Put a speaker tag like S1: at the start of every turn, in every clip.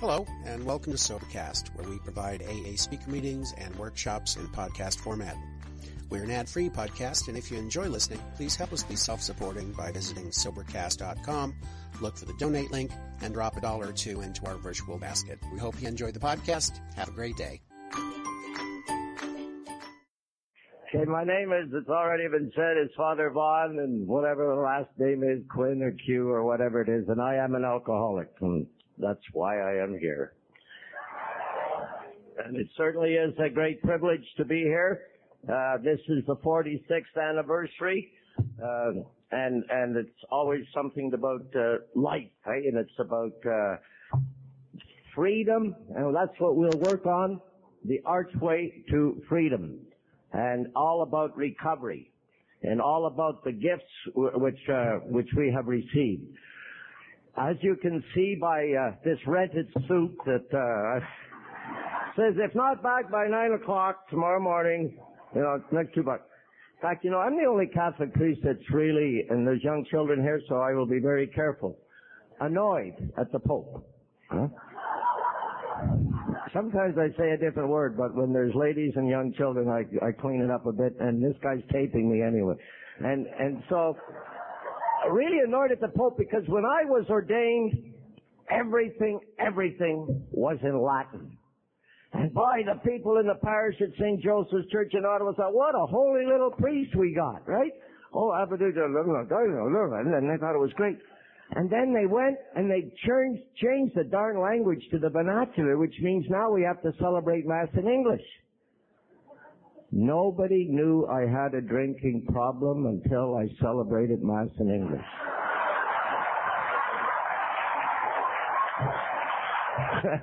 S1: Hello, and welcome to Sobercast, where we provide AA speaker meetings and workshops in podcast format. We're an ad-free podcast, and if you enjoy listening, please help us be self-supporting by visiting Sobercast.com, look for the donate link, and drop a dollar or two into our virtual basket. We hope you enjoy the podcast. Have a great day.
S2: Okay, my name is, it's already been said, is Father Vaughn, and whatever the last name is, Quinn or Q or whatever it is, and I am an alcoholic, and that's why I am here. And it certainly is a great privilege to be here. Uh, this is the 46th anniversary, uh, and, and it's always something about, uh, life, hey, and it's about, uh, freedom, and that's what we'll work on, the archway to freedom and all about recovery and all about the gifts w- which uh, which we have received. As you can see by uh, this rented suit that uh, says, if not back by nine o'clock tomorrow morning, you know, next two bucks. In fact, you know, I'm the only Catholic priest that's really, and there's young children here, so I will be very careful, annoyed at the Pope. Huh? Sometimes I say a different word, but when there's ladies and young children, I, I clean it up a bit, and this guy's taping me anyway. And, and so, really annoyed at the Pope because when I was ordained, everything, everything was in Latin. And boy, the people in the parish at St. Joseph's Church in Ottawa thought, what a holy little priest we got, right? Oh, and they thought it was great. And then they went and they changed, changed the darn language to the vernacular, which means now we have to celebrate Mass in English. Nobody knew I had a drinking problem until I celebrated Mass in English.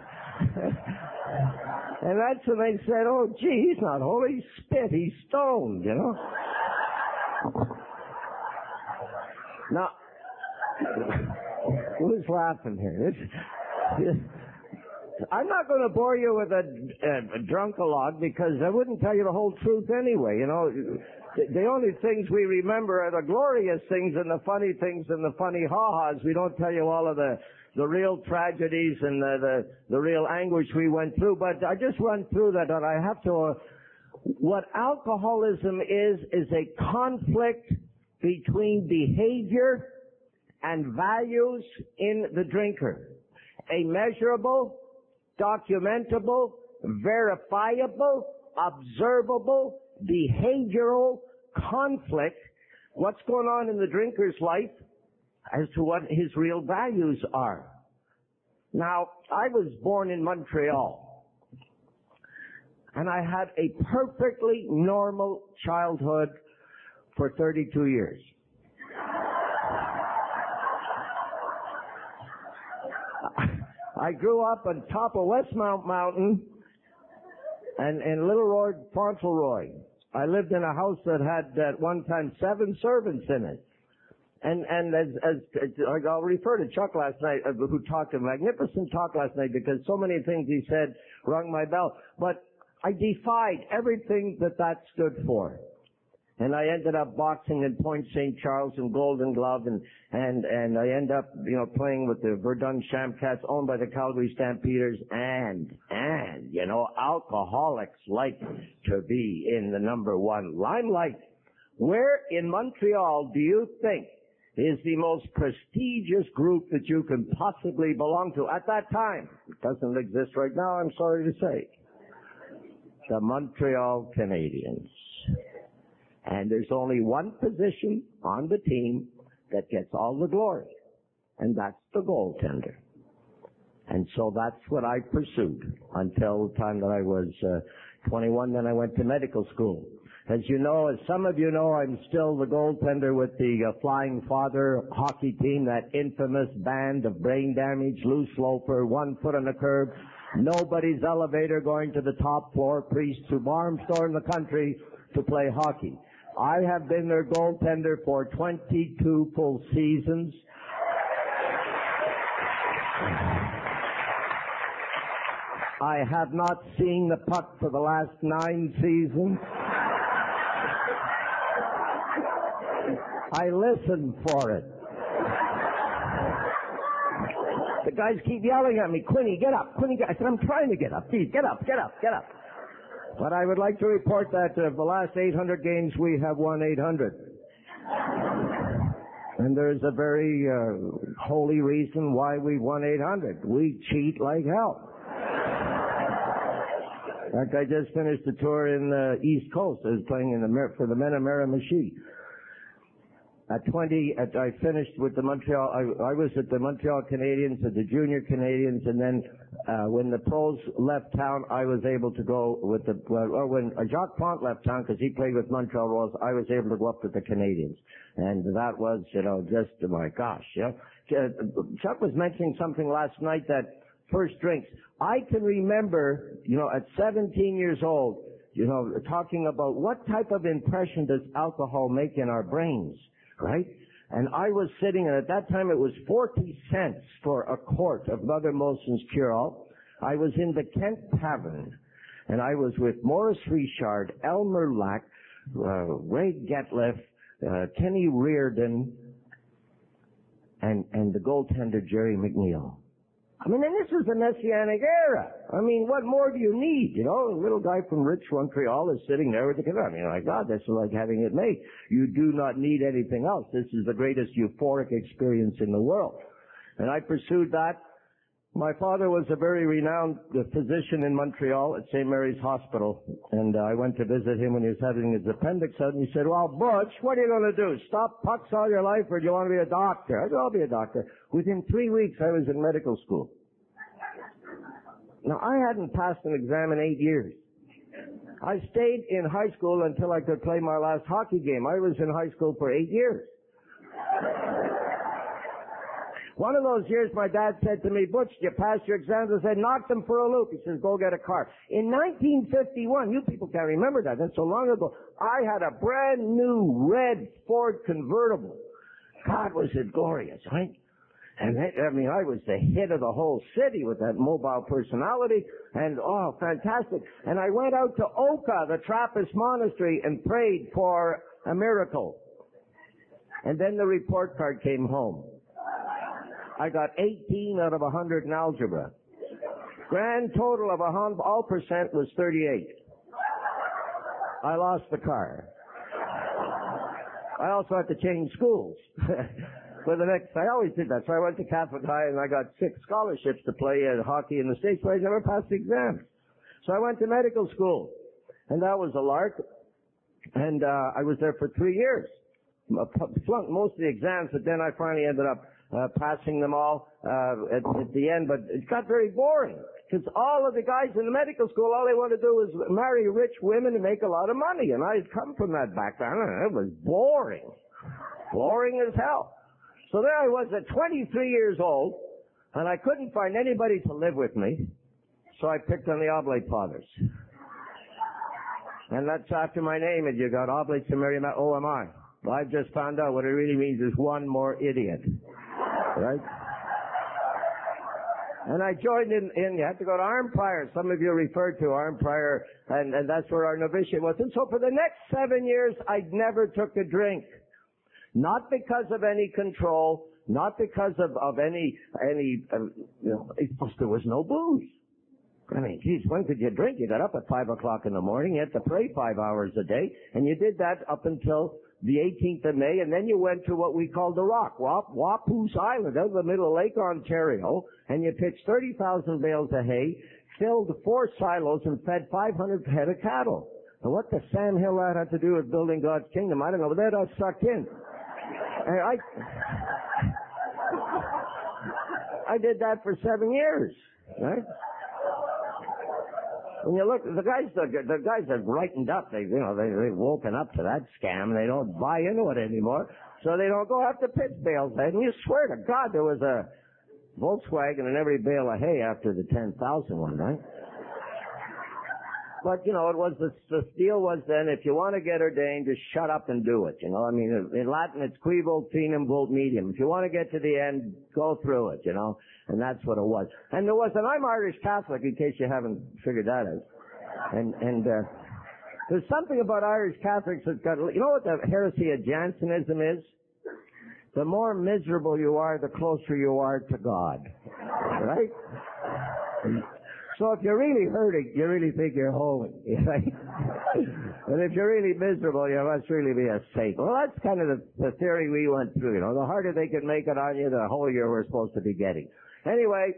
S2: and that's when they said, oh gee, he's not holy, he's spit, he's stoned, you know. Now, who's laughing here? It's, I'm not going to bore you with a, a, a drunkalogue because I wouldn't tell you the whole truth anyway. You know, the, the only things we remember are the glorious things and the funny things and the funny ha-has. We don't tell you all of the the real tragedies and the, the the real anguish we went through. But I just run through that, and I have to. Uh, what alcoholism is is a conflict between behavior and values in the drinker. A measurable, documentable, verifiable, observable, behavioral conflict, what's going on in the drinker's life as to what his real values are. Now, I was born in Montreal, and I had a perfectly normal childhood for 32 years. I grew up on top of Westmount Mountain and in Little Roy, Fauntleroy. I lived in a house that had at one time seven servants in it. And and as as I'll refer to Chuck last night, uh, who talked a magnificent talk last night because so many things he said rung my bell. But I defied everything that that stood for. And I ended up boxing in Point St. Charles and Golden Glove and, and, and I end up, you know, playing with the Verdun Cats owned by the Calgary Stampeders and, and, you know, alcoholics like to be in the number one limelight. Where in Montreal do you think is the most prestigious group that you can possibly belong to at that time? It doesn't exist right now, I'm sorry to say. The Montreal Canadiens. And there's only one position on the team that gets all the glory, and that's the goaltender. And so that's what I pursued until the time that I was uh, 21. Then I went to medical school. As you know, as some of you know, I'm still the goaltender with the uh, Flying Father hockey team, that infamous band of brain damage, loose loafer, one foot on the curb, nobody's elevator going to the top floor, priest who farm store in the country to play hockey. I have been their goaltender for 22 full seasons. I have not seen the puck for the last nine seasons. I listen for it. The guys keep yelling at me, Quinny, get up, Quinny, get up. I said, I'm trying to get up. Please, get up, get up, get up. But I would like to report that uh, the last 800 games we have won 800. And there's a very uh, holy reason why we won 800. We cheat like hell. In fact, I just finished a tour in the East Coast. I was playing in the for the Men of Miramichi. At 20, at, I finished with the Montreal, I, I was at the Montreal Canadiens, at the Junior Canadiens, and then uh, when the pros left town, I was able to go with the, or when uh, Jacques Plante left town, because he played with Montreal Royals, I was able to go up with the Canadians. And that was, you know, just, oh my gosh, you know. Chuck was mentioning something last night that first drinks. I can remember, you know, at 17 years old, you know, talking about what type of impression does alcohol make in our brains right? And I was sitting, and at that time it was 40 cents for a quart of Mother Molson's Cure-All. I was in the Kent Tavern, and I was with Maurice Richard, Elmer Lach, uh, Ray Getliffe, uh, Kenny Reardon, and, and the goaltender Gerry McNeil. I mean, and this is the Messianic era. I mean, what more do you need? You know, a little guy from rich Montreal is sitting there with the guitar. I mean, my God, this is like having it made. You do not need anything else. This is the greatest euphoric experience in the world. And I pursued that. My father was a very renowned physician in Montreal at St. Mary's Hospital. And uh, I went to visit him when he was having his appendix out. And he said, well, Butch, what are you going to do? Stop pucks all your life or do you want to be a doctor? I said, I'll be a doctor. Within three weeks, I was in medical school. Now, I hadn't passed an exam in eight years. I stayed in high school until I could play my last hockey game. I was in high school for eight years. One of those years, my dad said to me, Butch, you passed your exams? I said, knock them for a loop. He says, go get a car. In 1951, you people can't remember that. That's so long ago. I had a brand new red Ford convertible. God, was it glorious, right? And I mean, I was the hit of the whole city with that mobile personality, and oh, fantastic. And I went out to Oka, the Trappist monastery, and prayed for a miracle. And then the report card came home. I got 18 out of 100 in algebra. Grand total of a hundred, all percent was 38. I lost the car. I also had to change schools. for the next, I always did that. So I went to Catholic High and I got six scholarships to play at hockey in the States, but I never passed the exams. So I went to medical school. And that was a lark. And, uh, I was there for three years. Flunked most of the exams, but then I finally ended up, uh, passing them all, uh, at, at the end, but it got very boring. Because all of the guys in the medical school, all they want to do is marry rich women and make a lot of money. And I had come from that background, and it was boring. Boring as hell. So there I was at 23 years old, and I couldn't find anybody to live with me, so I picked on the Oblate Fathers. And that's after my name, and you got marry my OMI. Well, I've just found out what it really means is one more idiot. Right? And I joined in, in, you had to go to arm Arnprior. Some of you referred to arm Arnprior, and, and that's where our novitiate was. And so for the next seven years, I never took a drink. Not because of any control, not because of, of any, any, uh, you know, there was no booze. I mean, geez, when could you drink? You got up at five o'clock in the morning, you had to pray five hours a day, and you did that up until the 18th of May, and then you went to what we call the Rock, Wap, Waupoos Island, out in the middle of Lake Ontario, and you pitched 30,000 bales of hay, filled four silos, and fed 500 head of cattle. Now what the Sam Hill had to do with building God's kingdom, I don't know, but that got sucked in. And I, I did that for seven years, right? When you look, the guys, the, the guys have brightened up. They, you know, they, they've woken up to that scam. They don't buy into it anymore. So they don't go after pitch bales. And you swear to God there was a Volkswagen in every bale of hay after the 10,000 one, right? But, you know, it was, the, the deal was then, if you want to get ordained, just shut up and do it, you know. I mean, in Latin, it's qui volt finum volt medium. If you want to get to the end, go through it, you know. And that's what it was. And there was, and I'm Irish Catholic, in case you haven't figured that out. And, and, uh, there's something about Irish Catholics that's got, you know what the heresy of Jansenism is? The more miserable you are, the closer you are to God. right? So if you're really hurting, you really think you're holy, right? and if you're really miserable, you must really be a saint. Well, that's kind of the, the theory we went through. You know, the harder they can make it on you, the holier we're supposed to be getting. Anyway,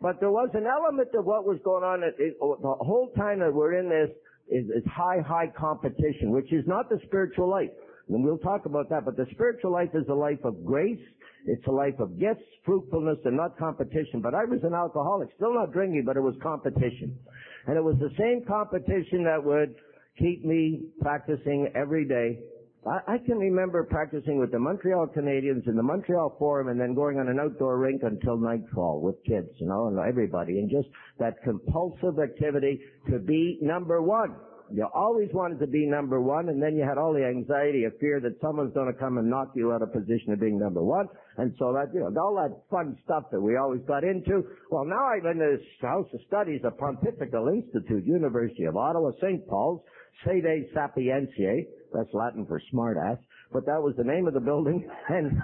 S2: but there was an element of what was going on. It, it, the whole time that we're in this is, is high, high competition, which is not the spiritual life. And we'll talk about that. But the spiritual life is a life of grace. It's a life of gifts, fruitfulness, and not competition. But I was an alcoholic, still not drinking, but it was competition. And it was the same competition that would keep me practicing every day. I, I can remember practicing with the Montreal Canadiens in the Montreal Forum and then going on an outdoor rink until nightfall with kids, you know, and everybody. And just that compulsive activity to be number one. You always wanted to be number one, and then you had all the anxiety of fear that someone's going to come and knock you out of position of being number one. And so that, you know, all that fun stuff that we always got into. Well, now I'm in this House of Studies at Pontifical Institute, University of Ottawa, St. Paul's, Sede Sapientiae. That's Latin for smartass. But that was the name of the building. And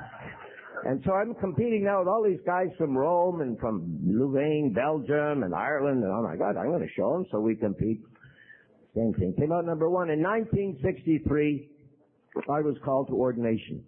S2: and so I'm competing now with all these guys from Rome and from Louvain, Belgium, and Ireland. And oh my God, I'm going to show them. So we compete. Same thing. Came out number one. In 1963, I was called to ordination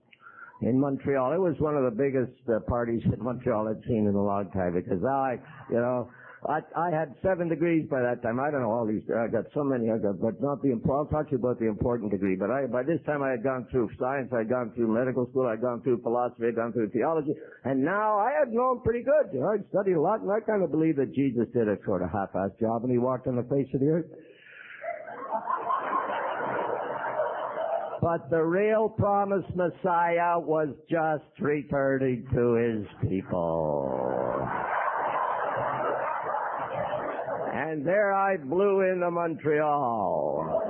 S2: in Montreal. It was one of the biggest uh, parties that Montreal had seen in a long time because I, you know, I, I had seven degrees by that time. I don't know all these. I got so many. I got, but not the. Important, I'll talk to you about the important degree. But I, by this time, I had gone through science. I had gone through medical school. I had gone through philosophy. I had gone through theology. And now I had known pretty good. You know, I'd studied a lot, and I kind of believe that Jesus did a sort of half-assed job, and he walked on the face of the earth. But the real promised Messiah was just returning to his people. And there I blew into Montreal.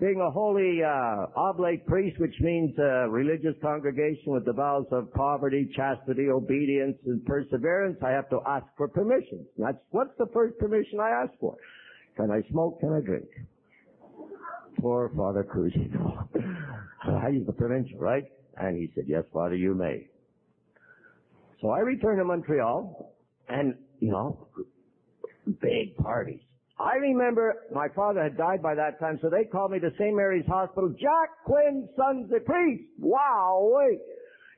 S2: Being a holy uh, oblate priest, which means a religious congregation with the vows of poverty, chastity, obedience, and perseverance, I have to ask for permission. That's what's the first permission I ask for. Can I smoke? Can I drink? Poor Father Cruz, you. I use the provincial, right? And he said, yes, Father, you may. So I returned to Montreal, and, you know, big parties. I remember my father had died by that time, so they called me to St. Mary's Hospital, Jack Quinn, son's the priest. Wow, wait.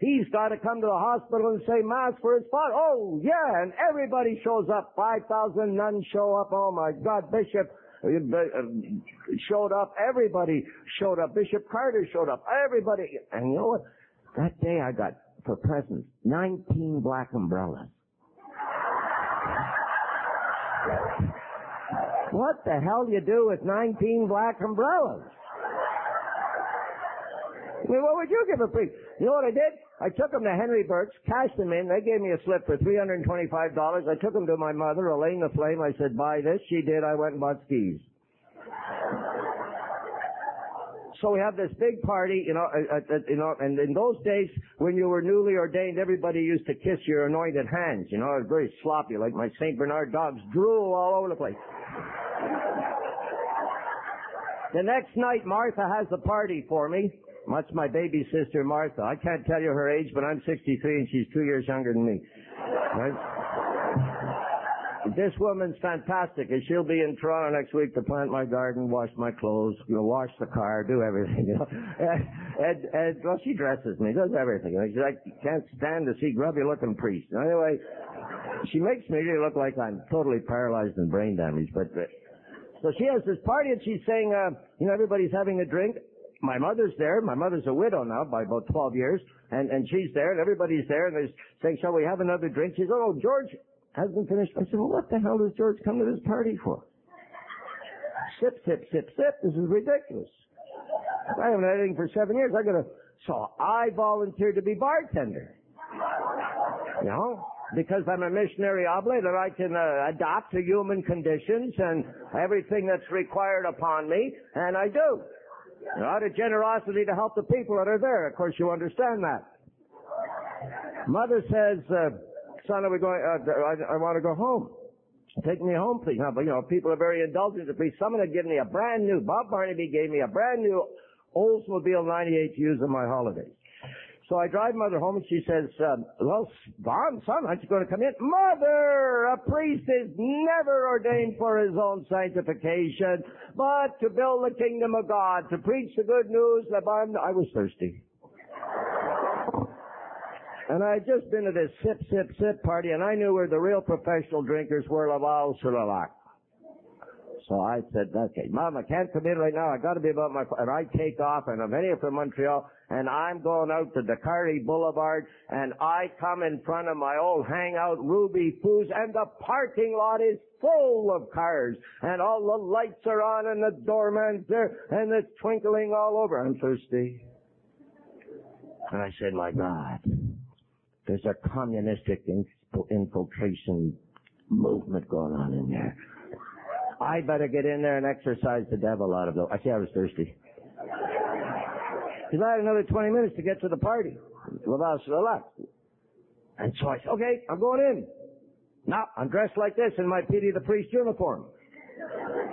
S2: He's got to come to the hospital and say mass for his father. Oh, yeah, and everybody shows up. 5,000 nuns show up. Oh my God, Bishop uh, uh, showed up. Everybody showed up. Bishop Carter showed up. Everybody. And you know what? That day I got, for presents, 19 black umbrellas. What the hell do you do with 19 black umbrellas? I mean, what would you give a priest? You know what I did? I took them to Henry Birks, cashed them in. They gave me a slip for $325. I took them to my mother, Elaine the Flame. I said, buy this. She did. I went and bought skis. So we have this big party, you know, uh, uh, uh, you know, and in those days when you were newly ordained, everybody used to kiss your anointed hands. You know, it was very sloppy, like my Saint Bernard dogs drool all over the place. The next night, Martha has a party for me. Much my baby sister Martha. I can't tell you her age, but I'm 63 and she's two years younger than me. Right? This woman's fantastic, and she'll be in Toronto next week to plant my garden, wash my clothes, you know, wash the car, do everything. You know, and, and, and well, she dresses me, does everything. You she's like, can't stand to see grubby-looking priests. Anyway, she makes me really look like I'm totally paralyzed and brain damaged. But uh, so she has this party, and she's saying, uh, you know, everybody's having a drink. My mother's there. My mother's a widow now by about 12 years, and and she's there, and everybody's there, and they're saying, shall we have another drink? She says, oh, George, hasn't finished. I said, well, what the hell does George come to this party for? Sip, sip, sip, sip. This is ridiculous. I haven't had anything for seven years. I gotta, so I volunteered to be bartender. You know? Because I'm a missionary oblate and I can uh, adapt to human conditions and everything that's required upon me, and I do. You know, out of generosity to help the people that are there. Of course, you understand that. Mother says, uh, son, are we going, uh, I, I want to go home. Take me home, please. Now, but you know, people are very indulgent to please. Someone had given me a brand new, Bob Barnaby gave me a brand new Oldsmobile 98 to use on my holidays. So I drive mother home and she says, um, well, son, aren't you going to come in? Mother, a priest is never ordained for his own sanctification, but to build the kingdom of God, to preach the good news. I was thirsty. And I had just been at this sip, sip, sip party, and I knew where the real professional drinkers were, Laval, sur la So I said, okay, Mom, I can't come in right now. I got to be about my, and I take off, and I'm heading from Montreal, and I'm going out to Décarie Boulevard, and I come in front of my old hangout, Ruby Foo's, and the parking lot is full of cars, and all the lights are on, and the doorman's there, and it's twinkling all over. I'm thirsty. And I said, my God, there's a communistic infiltration movement going on in there. I better get in there and exercise the devil out of them. I see I was thirsty. Because I had another 20 minutes to get to the party. And so I said, okay, I'm going in. Now, I'm dressed like this in my Petey the Priest uniform.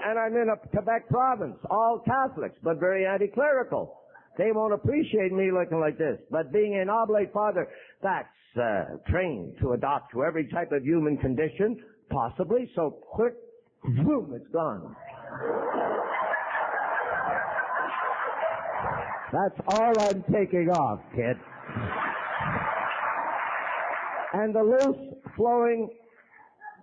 S2: And I'm in a Quebec province, all Catholics, but very anti-clerical. They won't appreciate me looking like this. But being an oblate father, that's uh, trained to adopt to every type of human condition, possibly. So quick Boom, it's gone. That's all I'm taking off, kid. And the loose, flowing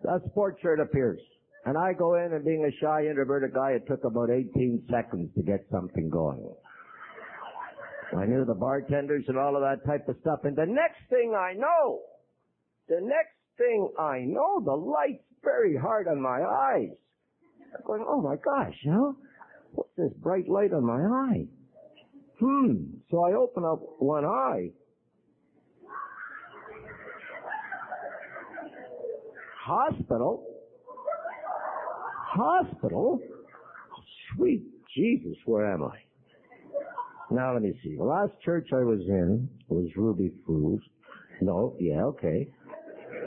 S2: uh, sports shirt appears. And I go in and being a shy, introverted guy, it took about 18 seconds to get something going. I knew the bartenders and all of that type of stuff. And the next thing I know, the next thing I know, the lights very hard on my eyes. I'm going, oh my gosh, you know, what's this bright light on my eye? Hmm. So I open up one eye. Hospital? Hospital? Sweet Jesus, where am I? Now let me see. The last church I was in was Ruby Foo's. No, yeah, okay.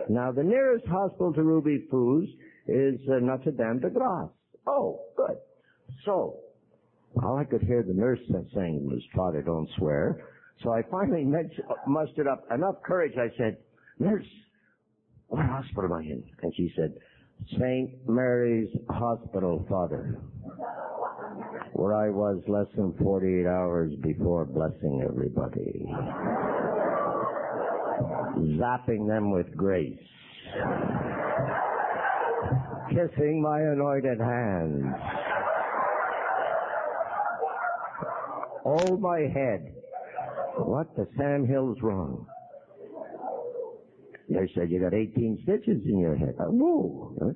S2: Now, the nearest hospital to Ruby Foo's is uh, Notre Dame de Grace. Oh, good. So, all I could hear the nurse saying was, Father, don't swear. So I finally mustered up enough courage. I said, Nurse, what hospital am I in? And she said, St. Mary's Hospital, Father, where I was less than 48 hours before blessing everybody zapping them with grace, kissing my anointed hands. Oh, my head. What the Sam Hill's wrong? They said you got 18 stitches in your head. Whoa.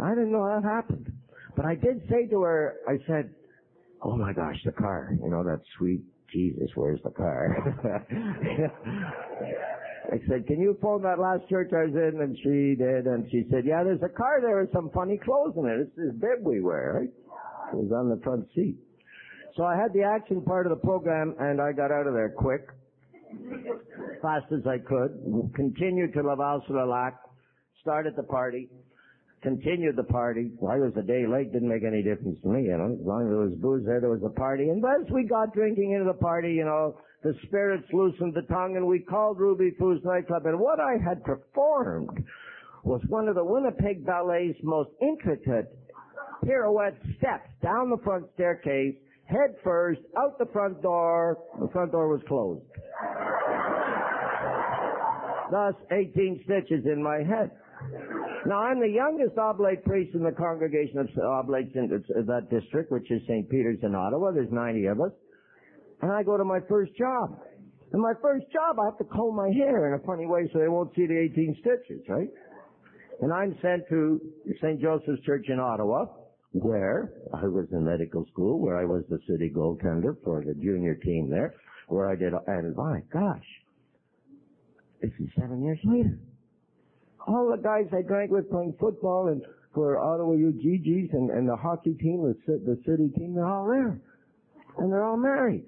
S2: I didn't know that happened. But I did say to her, I said, oh my gosh, the car. You know, that sweet Jesus, where's the car? I said, can you phone that last church I was in? And she did, and she said, yeah, there's a car there with some funny clothes in it. It's this bib we wear, right? It was on the front seat. So I had the action part of the program, and I got out of there quick, fast as I could, continued to Laval sur started the party, continued the party. I was a day late, didn't make any difference to me, you know. As long as there was booze there, there was a party. And as we got drinking into the party, you know, the spirits loosened the tongue and we called Ruby Foo's nightclub. And what I had performed was one of the Winnipeg Ballet's most intricate pirouette steps down the front staircase, head first, out the front door. The front door was closed. Thus, 18 stitches in my head. Now, I'm the youngest oblate priest in the congregation of oblates in uh, that district, which is St. Peter's in Ottawa. There's 90 of us and I go to my first job. And my first job, I have to comb my hair in a funny way so they won't see the 18 stitches, right? And I'm sent to St. Joseph's Church in Ottawa, where I was in medical school, where I was the city goaltender for the junior team there, where I did, and my gosh, this is seven years later. All the guys I drank with playing football and for Ottawa UGGs and, and the hockey team, the, the city team, they're all there. And they're all married.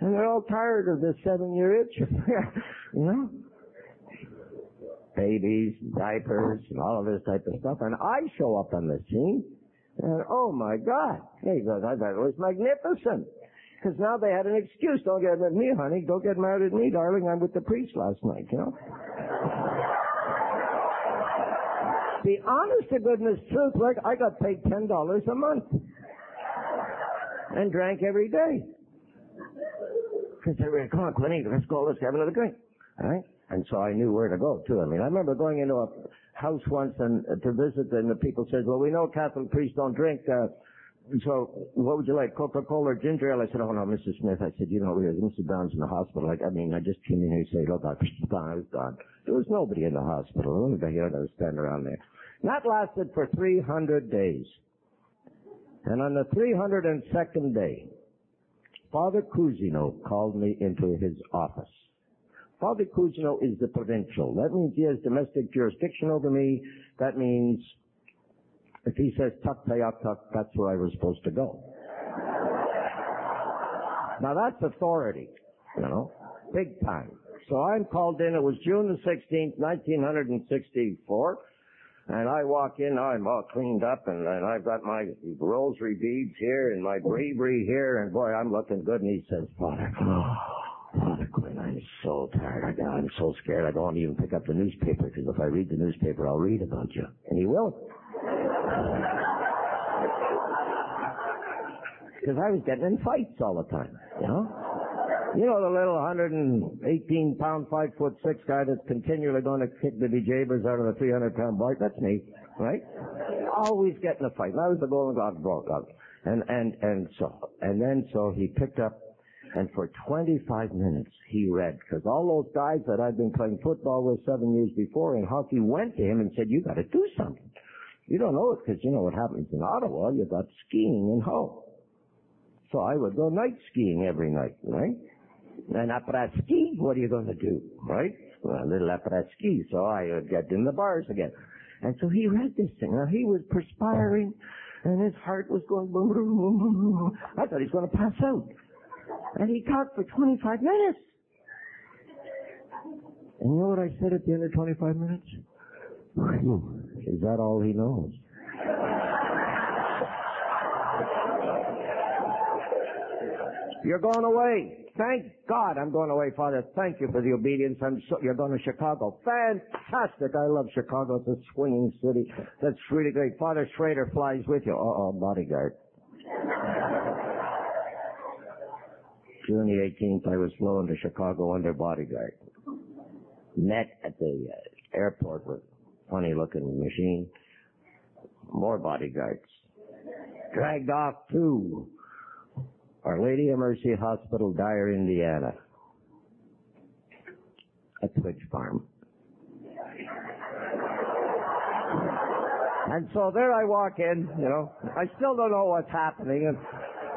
S2: And they're all tired of this seven year itch. you know? Babies, diapers, and all of this type of stuff. And I show up on the scene, and oh my God, hey, I thought it was magnificent. because now they had an excuse. Don't get with me, honey. Don't get married at me, darling. I'm with the priest last night, you know? The honest to goodness truth, like I got paid ten dollars a month and drank every day. Because they were, let's go, let's have another drink. All right? And so I knew where to go too. I mean, I remember going into a house once and uh, to visit, and the people said, "Well, we know Catholic priests don't drink. Uh, so what would you like, Coca-Cola or ginger ale?" I said, "Oh no, Mr. Smith." I said, "You know, Mr. Brown's in the hospital. Like, I mean, I just came in here to say, look, I was gone. I gone. There was nobody in the hospital. Only the here that was standing around there. And that lasted for 300 days. And on the 302nd day, Father Cousineau called me into his office. Father Cousineau is the provincial. That means he has domestic jurisdiction over me. That means if he says tuck tayok tuck, that's where I was supposed to go. now that's authority, you know, big time. So I'm called in. It was June the 16th, 1964. And I walk in, I'm all cleaned up, and, and I've got my rosary beads here and my breviary here, and boy, I'm looking good. And he says, Father, oh, Father Quinn, I'm so tired. I, I'm so scared. I don't want to even pick up the newspaper because if I read the newspaper, I'll read about you. And he will. Because I was getting in fights all the time, you know? You know the little 118 pound, 5 foot 6 guy that's continually going to kick the bejabbers out of the 300 pound boy? That's me, right? Always getting a fight. And I was the Golden Glove broke out. Uh, and, and, and so, and then so he picked up and for 25 minutes he read, because all those guys that I'd been playing football with seven years before in hockey went to him and said, you gotta do something. You don't know it because you know what happens in Ottawa. You've got skiing in Hull. So I would go night skiing every night, right? And après ski, what are you going to do, right? Well, a little après ski. So I would get in the bars again. And so he read this thing. Now he was perspiring and his heart was going boom, boom, boom, boom, boom. I thought he was going to pass out. And he talked for 25 minutes. And you know what I said at the end of 25 minutes? Is that all he knows? You're going away. Thank God I'm going away, Father. Thank you for the obedience. I'm so, you're going to Chicago. Fantastic. I love Chicago. It's a swinging city. That's really great. Father Schrader flies with you. Uh-oh, bodyguard. June the 18th, I was flown to Chicago under bodyguard. Met at the uh, airport with funny looking machine. More bodyguards. Dragged off to Our Lady of Mercy Hospital, Dyer, Indiana. A Twitch farm. And so there I walk in, you know, I still don't know what's happening, and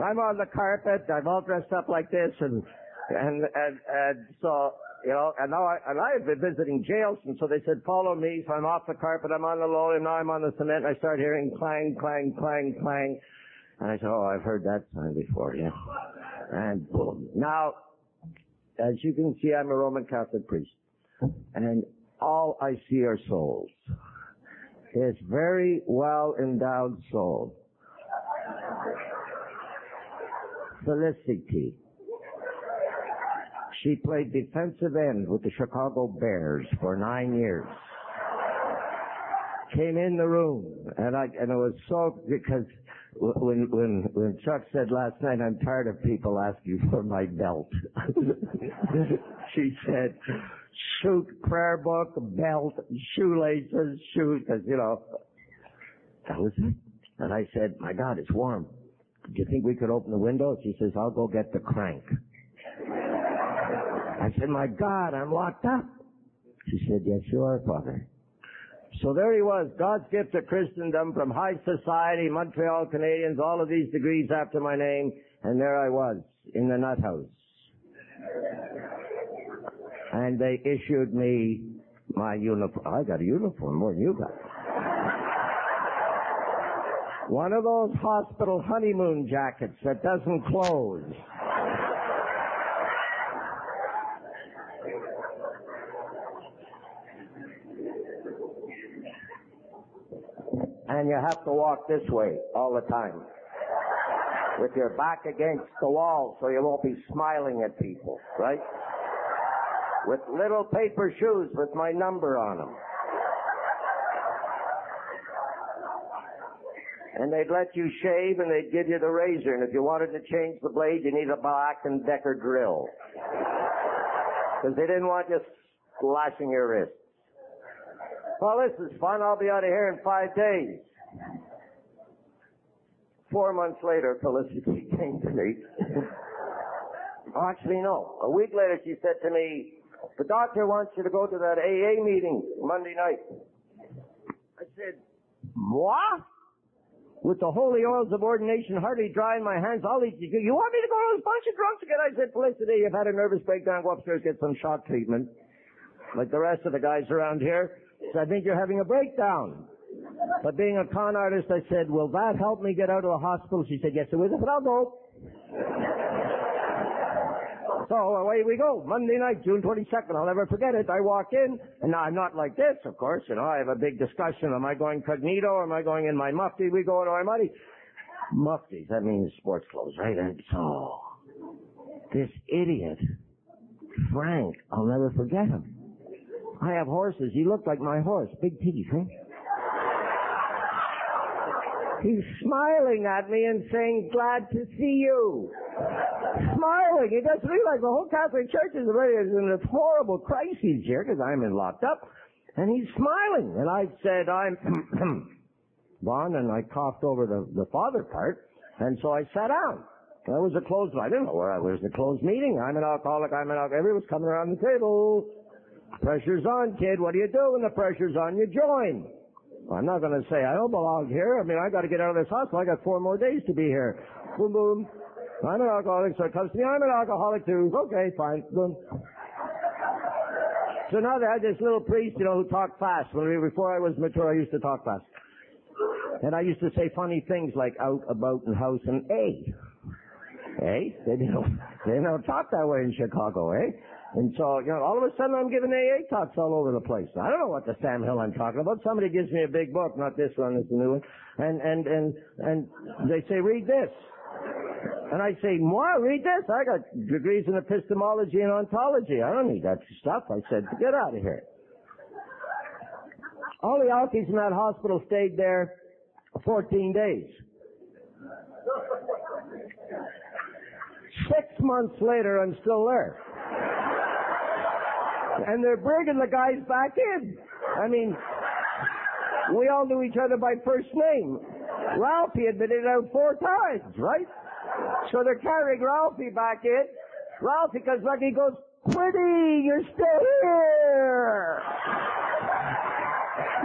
S2: I'm on the carpet, I'm all dressed up like this, and, and, and, and so, you know, and now I, and I had been visiting jails, and so they said, follow me, so I'm off the carpet, I'm on the and now I'm on the cement, and I start hearing clang, clang, clang, clang, and I said, oh, I've heard that sign before, yeah. And boom. Now, as you can see, I'm a Roman Catholic priest, and all I see are souls. This very well endowed soul. Felicity. She played defensive end with the Chicago Bears for nine years. Came in the room, and I and it was so because when when when Chuck said last night, I'm tired of people asking for my belt. she said, shoot prayer book, belt, shoelaces, shoot, because you know that was it. And I said, my God, it's warm. Do you think we could open the window? She says, I'll go get the crank. I said, my God, I'm locked up. She said, yes, you are, Father. So there he was, God's gift to Christendom from high society, Montreal Canadians, all of these degrees after my name, and there I was, in the nut house. And they issued me my uniform. I got a uniform more than you got. One of those hospital honeymoon jackets that doesn't close. And you have to walk this way all the time. with your back against the wall so you won't be smiling at people, right? With little paper shoes with my number on them. And they'd let you shave and they'd give you the razor. And if you wanted to change the blade, you need a Black and Decker drill. Because they didn't want you slashing your wrists. Well, this is fun. I'll be out of here in five days. Four months later, Felicity came to me. oh, actually, no. A week later, she said to me, the doctor wants you to go to that AA meeting Monday night. I said, what? With the holy oils of ordination hardly dry in my hands, I'll eat you. You want me to go to this bunch of drunks again? I said, Felicity, you've had a nervous breakdown. Go upstairs, get some shock treatment. Like the rest of the guys around here. So I think you're having a breakdown. But being a con artist, I said, will that help me get out of the hospital? She said, yes, it will, but I'll go. So away we go. Monday night, June 22nd. I'll never forget it. I walk in, and now I'm not like this, of course. You know, I have a big discussion. Am I going cognito or am I going in my mufti? We go into our muddy. Muftis, that means sports clothes, right? And so, this idiot, Frank, I'll never forget him. I have horses. He looked like my horse. Big teeth, huh? He's smiling at me and saying, glad to see you. Smiling. He doesn't realize the whole Catholic Church is in this horrible crisis here because I'm in locked up. And he's smiling. And I said, I'm Bon, and I coughed over the, the father part. And so I sat down. That was a closed, I didn't know where I was. A closed meeting. I'm an alcoholic. I'm an alcoholic. Everybody was coming around the table. Pressure's on, kid. What do you do when the pressure's on? You join. I'm not going to say I don't belong here. I mean, I got to get out of this hospital. I got four more days to be here. Boom, boom. I'm an alcoholic, so it comes to me. I'm an alcoholic too. Okay, fine. Boom. So now they had this little priest, you know, who talked fast. When we, before I was mature, I used to talk fast. And I used to say funny things like out, about, and house, and a. Eh? They don't, they don't talk that way in Chicago, eh? And so, you know, all of a sudden I'm giving AA talks all over the place. I don't know what the Sam Hill I'm talking about. Somebody gives me a big book, not this one, it's a new one. And, and, and, and they say, read this. And I say, moi, read this. I got degrees in epistemology and ontology. I don't need that stuff. I said, get out of here. All the alkies in that hospital stayed there 14 days. Six months later, I'm still there and they're bringing the guys back in. I mean, we all knew each other by first name. Ralphie had been in out four times, right? So they're carrying Ralphie back in. Ralphie comes back, he goes, Pretty, you're still here.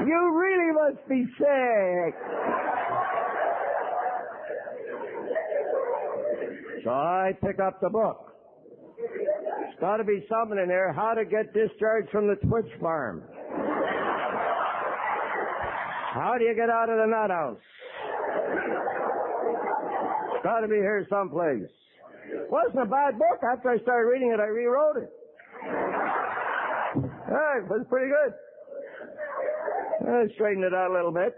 S2: You really must be sick. So I pick up the book. Got to be something in there. How to get discharged from the Twitch farm. How do you get out of the nut house? Got to be here someplace. Wasn't a bad book. After I started reading it, I rewrote it. Hey, it was pretty good. I straightened it out a little bit.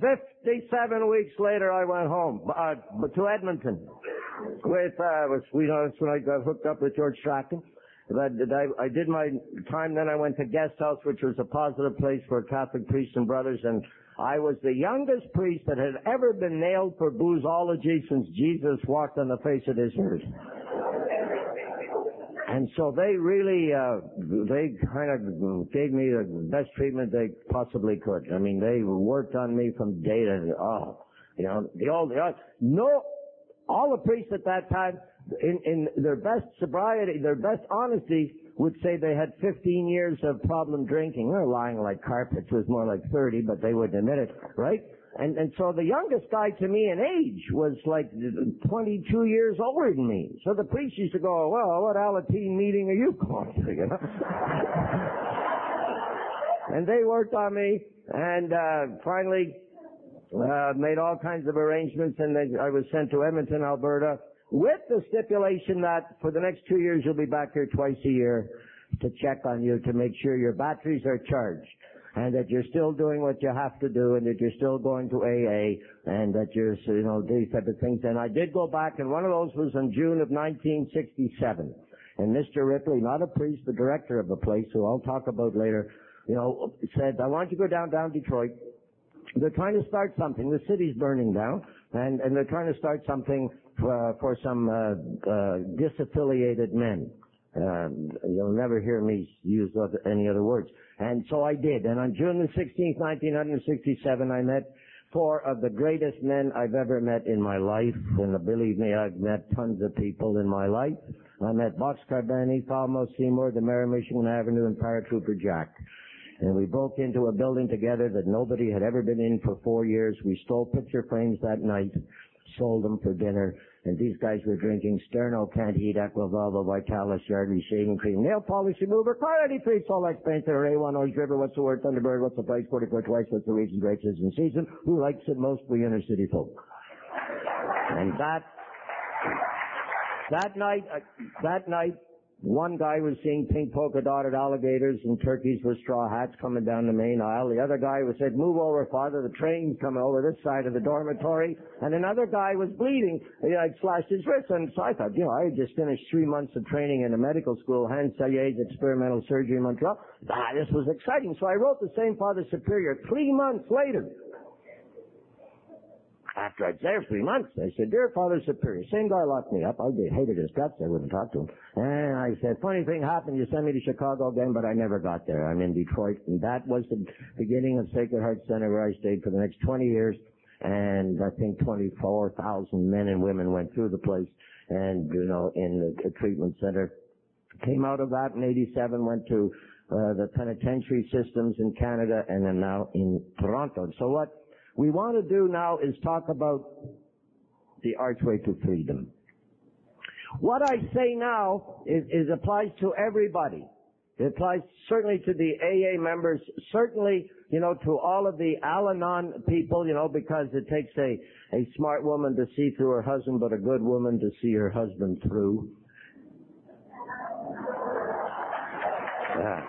S2: 57 weeks later, I went home, uh, to Edmonton with, uh, know, that's when I got hooked up with George Strachan. I, I did my time, then I went to guest house, which was a positive place for Catholic priests and brothers, and I was the youngest priest that had ever been nailed for boozology since Jesus walked on the face of this earth. And so they really, uh, they kind of gave me the best treatment they possibly could. I mean, they worked on me from day to, oh, you know, the old, the old no all the priests at that time, in, in their best sobriety, their best honesty, would say they had 15 years of problem drinking. They're lying like carpets. It was more like 30, but they wouldn't admit it, right? And, and so the youngest guy to me in age was like 22 years older than me. So the priest used to go, well, what Alateen meeting are you going to, you know? and they worked on me, and, uh, finally, uh, made all kinds of arrangements, and then I was sent to Edmonton, Alberta, with the stipulation that for the next two years you'll be back here twice a year to check on you to make sure your batteries are charged. and that you're still doing what you have to do and that you're still going to AA and that you're, you know, these type of things. And I did go back and one of those was in June of 1967. And Mr. Ripley, not a priest, the director of the place, who I'll talk about later, you know, said, I want you to go down, down Detroit. They're trying to start something. The city's burning down and, and they're trying to start something for, for some, uh, uh, disaffiliated men. Um, you'll never hear me use other, any other words. And so I did. And on June the 16th, 1967, I met four of the greatest men I've ever met in my life. And believe me, I've met tons of people in my life. I met Boxcar Benny, Falmo Seymour, the Mayor of Michigan Avenue, and Paratrooper Jack. And we broke into a building together that nobody had ever been in for four years. We stole picture frames that night, sold them for dinner, and these guys were drinking Sterno, Canned Heat, Equivalvo, Vitalis, Yardley, Shaving Cream, Nail Polish Remover, Clarity Free, Solex Paint, or A1 Orange River, what's the word, Thunderbird, what's the price, 44 twice, what's the region, great season, season, who likes it most, we inner city folk. And that, that night, uh, that night, one guy was seeing pink polka dotted alligators and turkeys with straw hats coming down the main aisle. The other guy was said, move over father, the train's coming over this side of the dormitory. And another guy was bleeding. He had slashed his wrist. And so I thought, you know, I had just finished three months of training in a medical school, Hans Selye's experimental surgery in Montreal. Ah, this was exciting. So I wrote the same Father Superior three months later after I'd there three months, I said, Dear Father Superior, same guy locked me up. I hated his guts. I wouldn't talk to him. And I said, funny thing happened. You sent me to Chicago again, but I never got there. I'm in Detroit. And that was the beginning of Sacred Heart Center where I stayed for the next 20 years. And I think 24,000 men and women went through the place and, you know, in the treatment center. Came out of that in 87, went to uh, the penitentiary systems in Canada and then now in Toronto. So what we want to do now is talk about the archway to freedom. What I say now is, is applies to everybody. It applies certainly to the AA members, certainly, you know, to all of the Al-Anon people, you know, because it takes a, a smart woman to see through her husband, but a good woman to see her husband through. Yeah.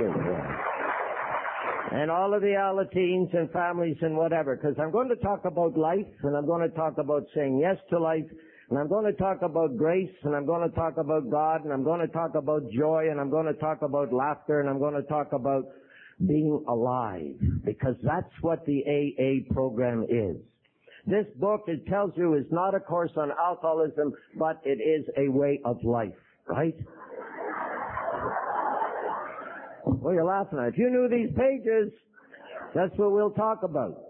S2: yeah and all of the Alateens and families and whatever, because I'm going to talk about life, and I'm going to talk about saying yes to life, and I'm going to talk about grace, and I'm going to talk about God, and I'm going to talk about joy, and I'm going to talk about laughter, and I'm going to talk about being alive, because that's what the AA program is. This book, it tells you, is not a course on alcoholism, but it is a way of life, right? What are you laughing at? If you knew these pages, that's what we'll talk about.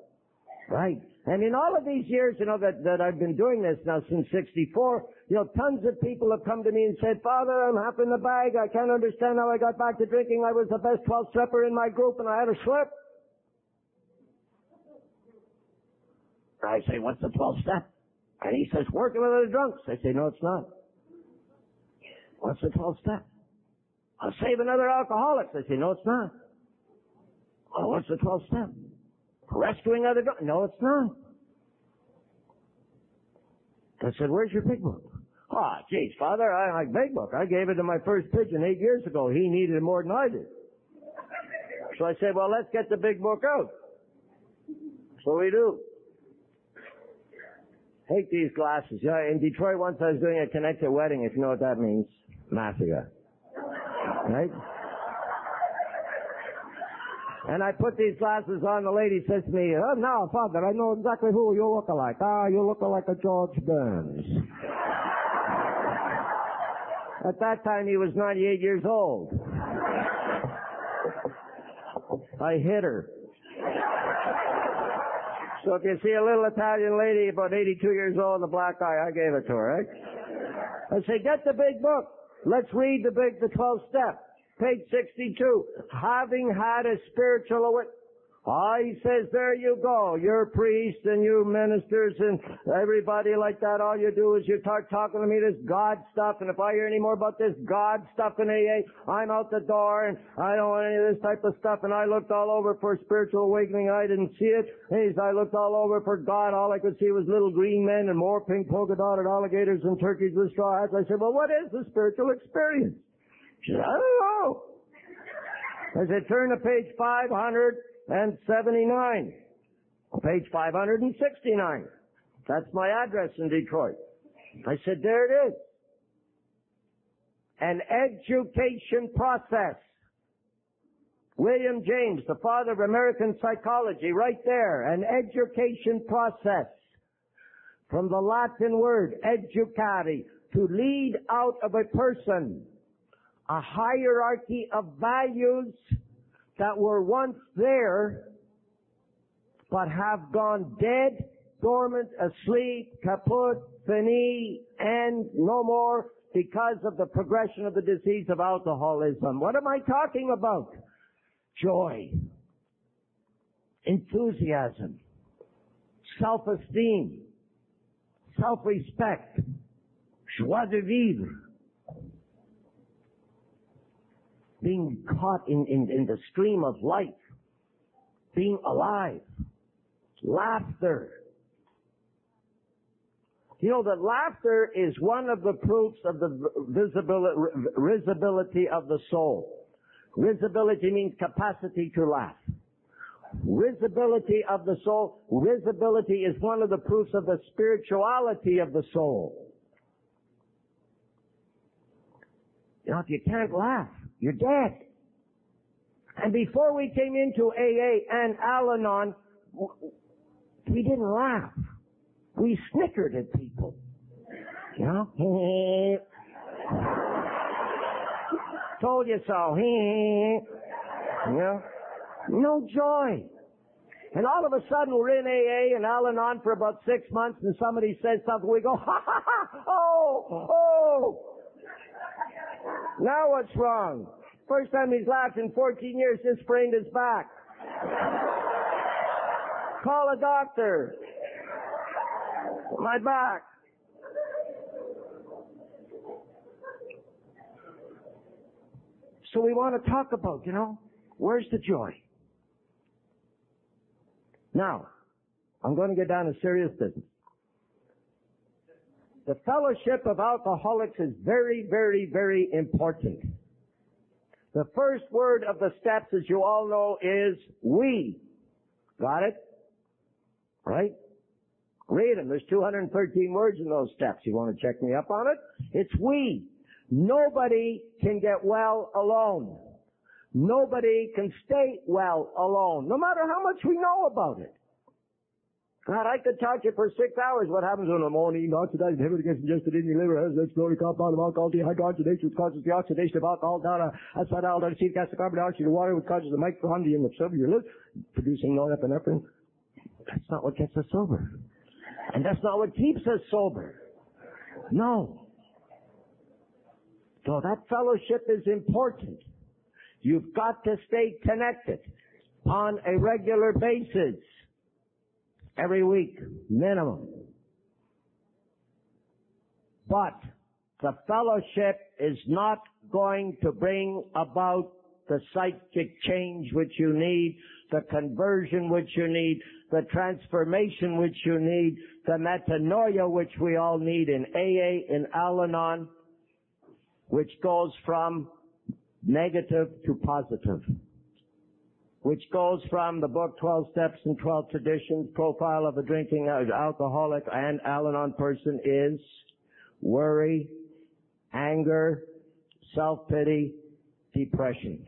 S2: Right? And in all of these years, you know, that, that I've been doing this now since 64, you know, tons of people have come to me and said, Father, I'm half in the bag. I can't understand how I got back to drinking. I was the best 12 stepper in my group and I had a slip. I say, what's the 12 step? And he says, working with other drunks. I say, no, it's not. What's the 12 step? I'll save another alcoholic. They say, no, it's not. Well, what's the 12th step? Rescuing other drunks. No, it's not. I said, where's your big book? Ah, oh, geez, Father, I like big book. I gave it to my first pigeon eight years ago. He needed it more than I did. So I said, well, let's get the big book out. So we do. Take these glasses. Yeah, in Detroit once I was doing a connected wedding, if you know what that means. Massacre. Right? And I put these glasses on, the lady says to me, oh, now, Father, I know exactly who you look like. Ah, you look like a George Burns. At that time, he was 98 years old. I hit her. So if you see a little Italian lady about 82 years old, with a black eye, I gave it to her, right? I say, get the big book. Let's read the big, the 12 step. Page 62. Having had a spiritual. Ah, he says, there you go. You're priests and you ministers and everybody like that. All you do is you start talking to me this God stuff. And if I hear any more about this God stuff in AA, I'm out the door and I don't want any of this type of stuff. And I looked all over for spiritual awakening. I didn't see it. Hey, I looked all over for God. All I could see was little green men and more pink polka dotted alligators and turkeys with straw hats. I said, well, what is the spiritual experience? She said, I don't know. As I turn to page 579, page 569, that's my address in Detroit. I said, there it is. An education process. William James, the father of American psychology, right there. An education process. From the Latin word educare, to lead out of a person a hierarchy of values that were once there but have gone dead, dormant, asleep, kaput, fini, and no more because of the progression of the disease of alcoholism. What am I talking about? Joy, enthusiasm, self-esteem, self-respect, joie de vivre, being caught in, in, in the stream of life, being alive, laughter. You know that laughter is one of the proofs of the visibility, of the soul. Risibility means capacity to laugh. Risibility of the soul, risibility is one of the proofs of the spirituality of the soul. You know, if you can't laugh, you're dead. And before we came into AA and Al-Anon, we didn't laugh. We snickered at people. You know? Told you so. you know? No joy. And all of a sudden we're in AA and Al-Anon for about six months and somebody says something, we go, ha ha ha, oh, oh, now what's wrong? First time he's laughed in 14 years, just sprained his back. Call a doctor. My back. So we want to talk about, you know, where's the joy? Now, I'm going to get down to serious business. The fellowship of alcoholics is very, very, very important. The first word of the steps, as you all know, is we. Got it? Right? Read them. There's 213 words in those steps. You want to check me up on it? It's we. Nobody can get well alone. Nobody can stay well alone, no matter how much we know about it. God, I could talk to you for six hours. What happens when ammonia oxidized inhibitor gets ingested in your liver? Has that slowly compound of alcohol dehydrogenation, which causes the oxidation of alcohol down to acetaldehyde, acetic acid, carbon dioxide, water, which causes the mitochondrial of your liver, producing norepinephrine. That's not what gets us sober. And that's not what keeps us sober. No. So that fellowship is important. You've got to stay connected on a regular basis. Every week, minimum. But the fellowship is not going to bring about the psychic change which you need, the conversion which you need, the transformation which you need, the metanoia which we all need in AA, in Al-Anon, which goes from negative to positive which goes from the book 12 Steps and 12 Traditions, profile of a drinking uh, alcoholic and Al-Anon person is worry, anger, self-pity, depression.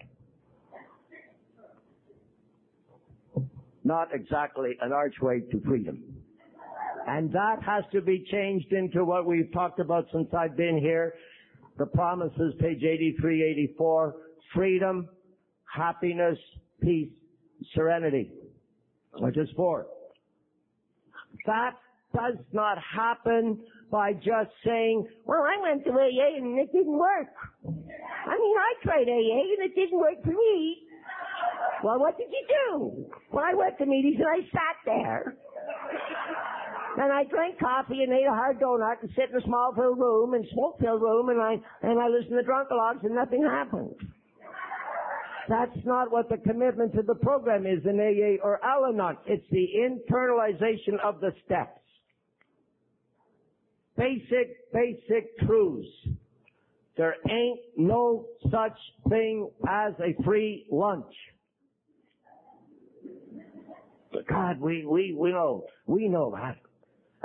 S2: Not exactly an archway to freedom. And that has to be changed into what we've talked about since I've been here. The promises, page 83, 84, freedom, happiness, peace, serenity, which is four. That does not happen by just saying, well, I went to AA and it didn't work. I mean, I tried AA and it didn't work for me. Well, what did you do? Well, I went to meetings and I sat there. And I drank coffee and ate a hard donut and sat in a small filled room and smoke filled room and I, and I listened to drunkalogs and nothing happened. That's not what the commitment to the program is in AA or Al-Anon. It's the internalization of the steps. Basic, basic truths. There ain't no such thing as a free lunch. But God, we, we, we know, we know that.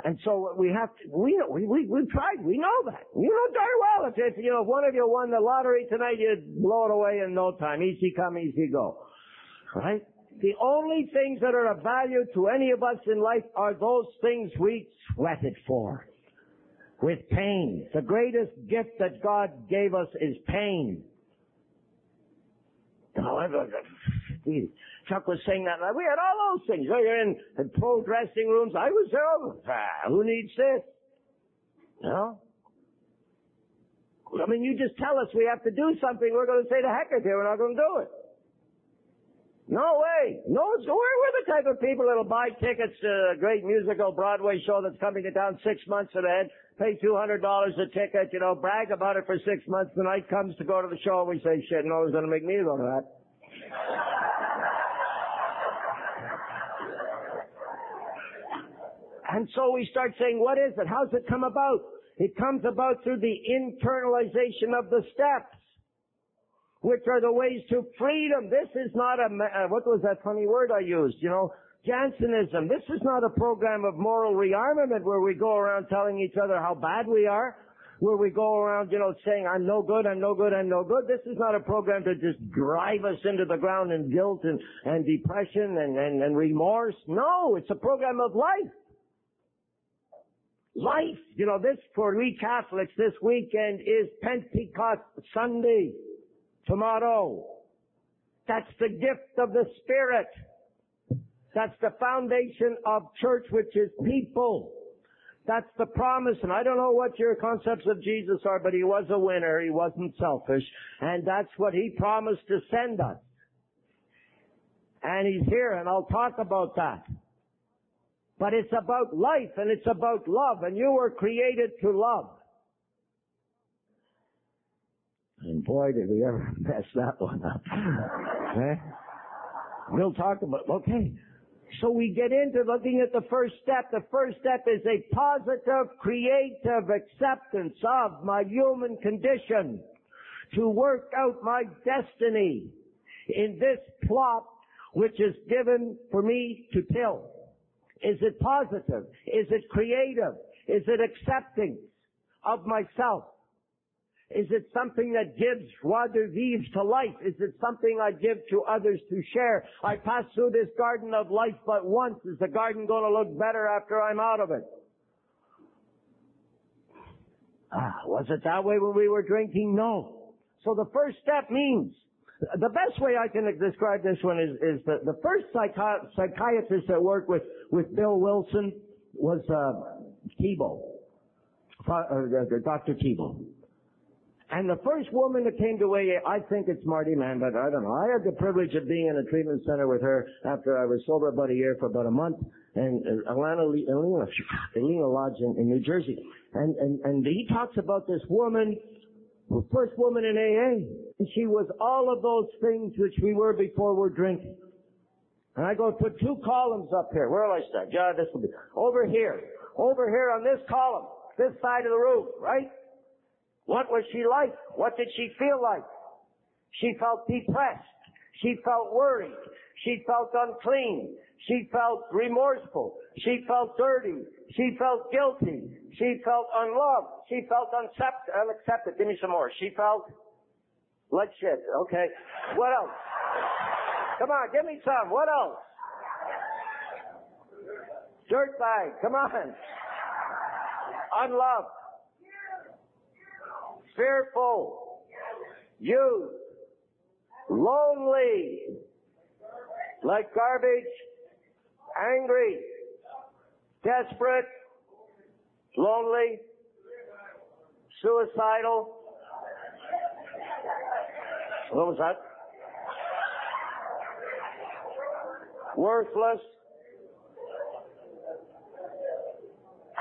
S2: And so we have to, we we, we, we've tried, we know that. You know darn well if, if, you know, if one of you won the lottery tonight, you'd blow it away in no time. Easy come, easy go. Right? The only things that are of value to any of us in life are those things we sweated for. With pain. The greatest gift that God gave us is pain. However, Chuck was saying that. We had all those things. We were in, in pro dressing rooms. I was there. Ah, who needs this? No. I mean, you just tell us we have to do something. We're going to say the heck of it. We're not going to do it. No way. No, we're, we're the type of people that'll buy tickets to a great musical Broadway show that's coming to town six months ahead, pay $200 a ticket, you know, brag about it for six months. The night comes to go to the show and we say, shit, no one's going to make me go to that. And so we start saying, what is it? How's it come about? It comes about through the internalization of the steps, which are the ways to freedom. This is not a, uh, what was that funny word I used? You know, Jansenism. This is not a program of moral rearmament where we go around telling each other how bad we are, where we go around, you know, saying, I'm no good, I'm no good, I'm no good. This is not a program to just drive us into the ground in guilt and, and depression and, and, and remorse. No, it's a program of life. Life, you know, this for we Catholics this weekend is Pentecost Sunday. Tomorrow. That's the gift of the Spirit. That's the foundation of church, which is people. That's the promise, and I don't know what your concepts of Jesus are, but he was a winner. He wasn't selfish, and that's what he promised to send us. And he's here, and I'll talk about that. But it's about life and it's about love and you were created to love. And boy, did we ever mess that one up. okay? Eh? We'll talk about, okay. So we get into looking at the first step. The first step is a positive, creative acceptance of my human condition to work out my destiny in this plot which is given for me to till. Is it positive? Is it creative? Is it accepting of myself? Is it something that gives joie vivre to life? Is it something I give to others to share? I pass through this garden of life but once. Is the garden going to look better after I'm out of it? Ah, was it that way when we were drinking? No. So the first step means the best way I can describe this one is, is the, the first psychi- psychiatrist that worked with, with Bill Wilson was uh, uh, uh Dr. Tiebout. And the first woman that came to AA, I think it's Marty Mann, but I don't know. I had the privilege of being in a treatment center with her after I was sober about a year for about a month, and Alana, Elena, Elena Lodge in, in New Jersey. And, and, and he talks about this woman first woman in AA. And she was all of those things which we were before we're drinking. And I go put two columns up here. Where will I start? Yeah, this will be. Over here. Over here on this column. This side of the roof, right? What was she like? What did she feel like? She felt depressed. She felt worried. She felt unclean. She felt remorseful. She felt dirty. She felt guilty. She felt unloved. She felt unaccepted. unaccepted. Give me some more. She felt like shit. Okay. What else? Come on, give me some. What else? Dirtbag. Come on. Unloved. Fearful. Used. Lonely. Like garbage angry, desperate, lonely, suicidal. What was that? Worthless.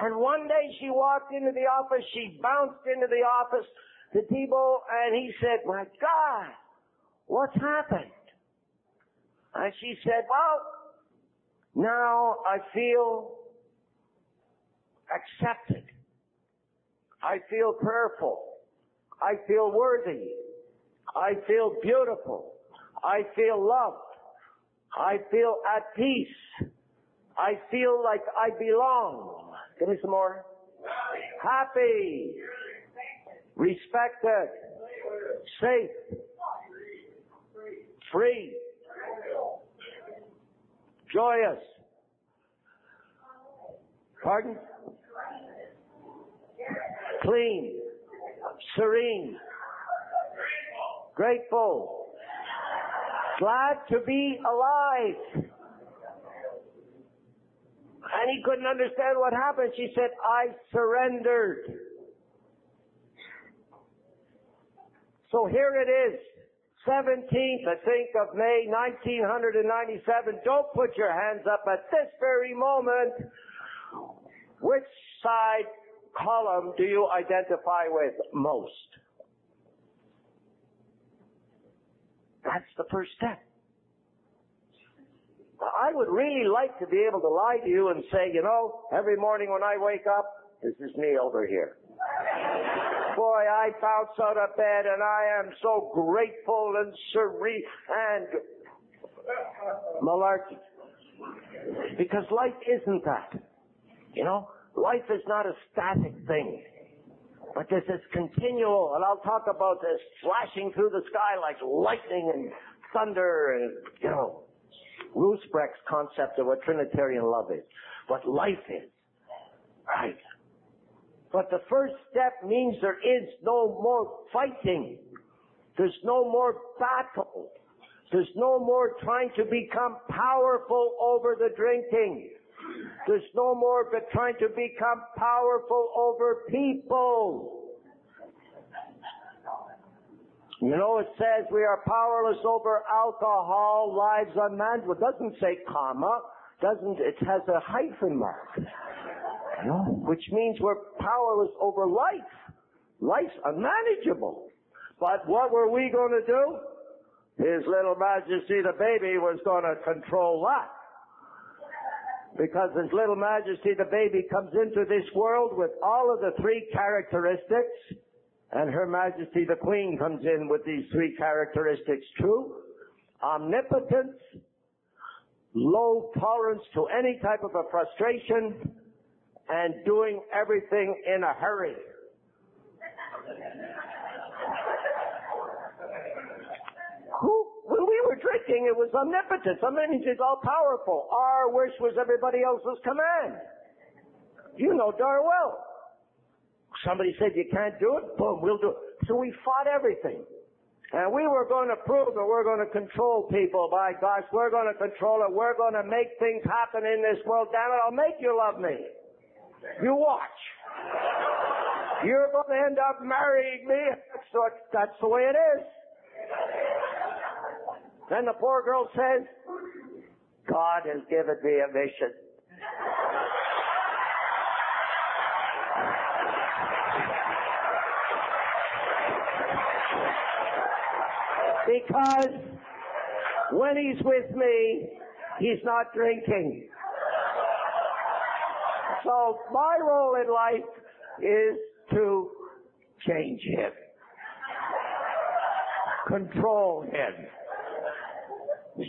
S2: And one day she walked into the office, she bounced into the office to Tiebout and he said, my God, what's happened? And she said, well, now I feel accepted. I feel prayerful. I feel worthy. I feel beautiful. I feel loved. I feel at peace. I feel like I belong. Give me some more. Happy. Respected. Safe. Free. Joyous. Pardon? Clean. Serene. Grateful. Glad to be alive. And he couldn't understand what happened. She said, I surrendered. So here it is. 17th, I think, of May 1997. Don't put your hands up at this very moment. Which side column do you identify with most? That's the first step. I would really like to be able to lie to you and say, you know, every morning when I wake up, this is me over here. Boy, I bounce out of bed and I am so grateful and serene and malarkey. Because life isn't that. You know, life is not a static thing. But this is continual, and I'll talk about this flashing through the sky like lightning and thunder and, you know, Ruysbroeck's concept of what Trinitarian love is, what life is. Right. But the first step means there is no more fighting. There's no more battle. There's no more trying to become powerful over the drinking. There's no more but trying to become powerful over people. You know, it says we are powerless over alcohol, lives unmanned. It doesn't say comma. Doesn't, it has a hyphen mark. Which means we're powerless over life. Life's unmanageable. But what were we going to do? His little majesty, the baby, was going to control that. Because His little majesty, the baby, comes into this world with all of the three characteristics and Her Majesty the Queen comes in with these three characteristics too. Omnipotence, low tolerance to any type of a frustration, and doing everything in a hurry. Who, when we were drinking, it was omnipotence. I mean, he's all powerful. Our wish was everybody else's command. You know darn well. Somebody said you can't do it, boom, we'll do it. So we fought everything. And we were going to prove that we're going to control people. By gosh, we're going to control it. We're going to make things happen in this world. Damn it, I'll make you love me. You watch. You're going to end up marrying me. That's, what, that's the way it is. Then the poor girl says, God has given me a mission. Because when he's with me, he's not drinking. So my role in life is to change him. Control him.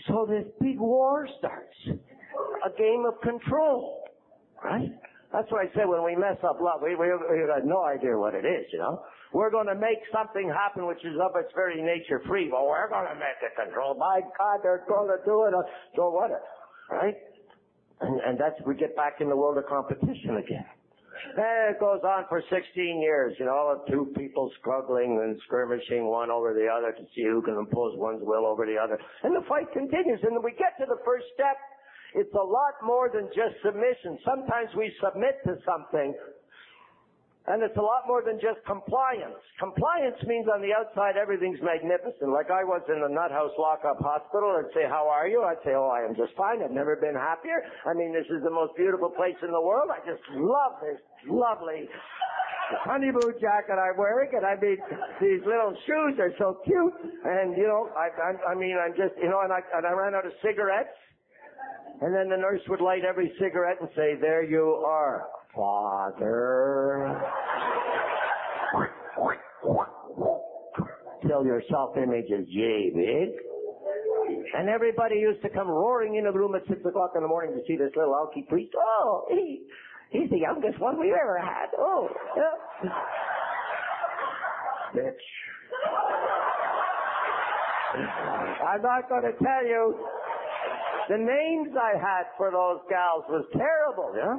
S2: So this big war starts. A game of control. Right? That's what I said when we mess up love. We, we, we got no idea what it is, you know. We're going to make something happen which is of its very nature free. Well, we're going to make it controlled. By God, they're going to do it. So what? Right? And, and that's, we get back in the world of competition again. And it goes on for 16 years, you know, two people struggling and skirmishing one over the other to see who can impose one's will over the other. And the fight continues. And we get to the first step. It's a lot more than just submission. Sometimes we submit to something and it's a lot more than just compliance. Compliance means on the outside everything's magnificent. Like I was in the nut house lockup hospital, I'd say, how are you? I'd say, oh, I am just fine. I've never been happier. I mean, this is the most beautiful place in the world. I just love this lovely honey honeymoon jacket I'm wearing, and I mean, these little shoes are so cute. And you know, I, I, I mean, I'm just, you know, and I, and I ran out of cigarettes. And then the nurse would light every cigarette and say, there you are. Father. Till your self-image is yay big. And everybody used to come roaring into the room at six o'clock in the morning to see this little alky priest. Oh, he, he's the youngest one we've ever had. Oh, yeah. Bitch. I'm not going to tell you. The names I had for those gals was terrible, yeah?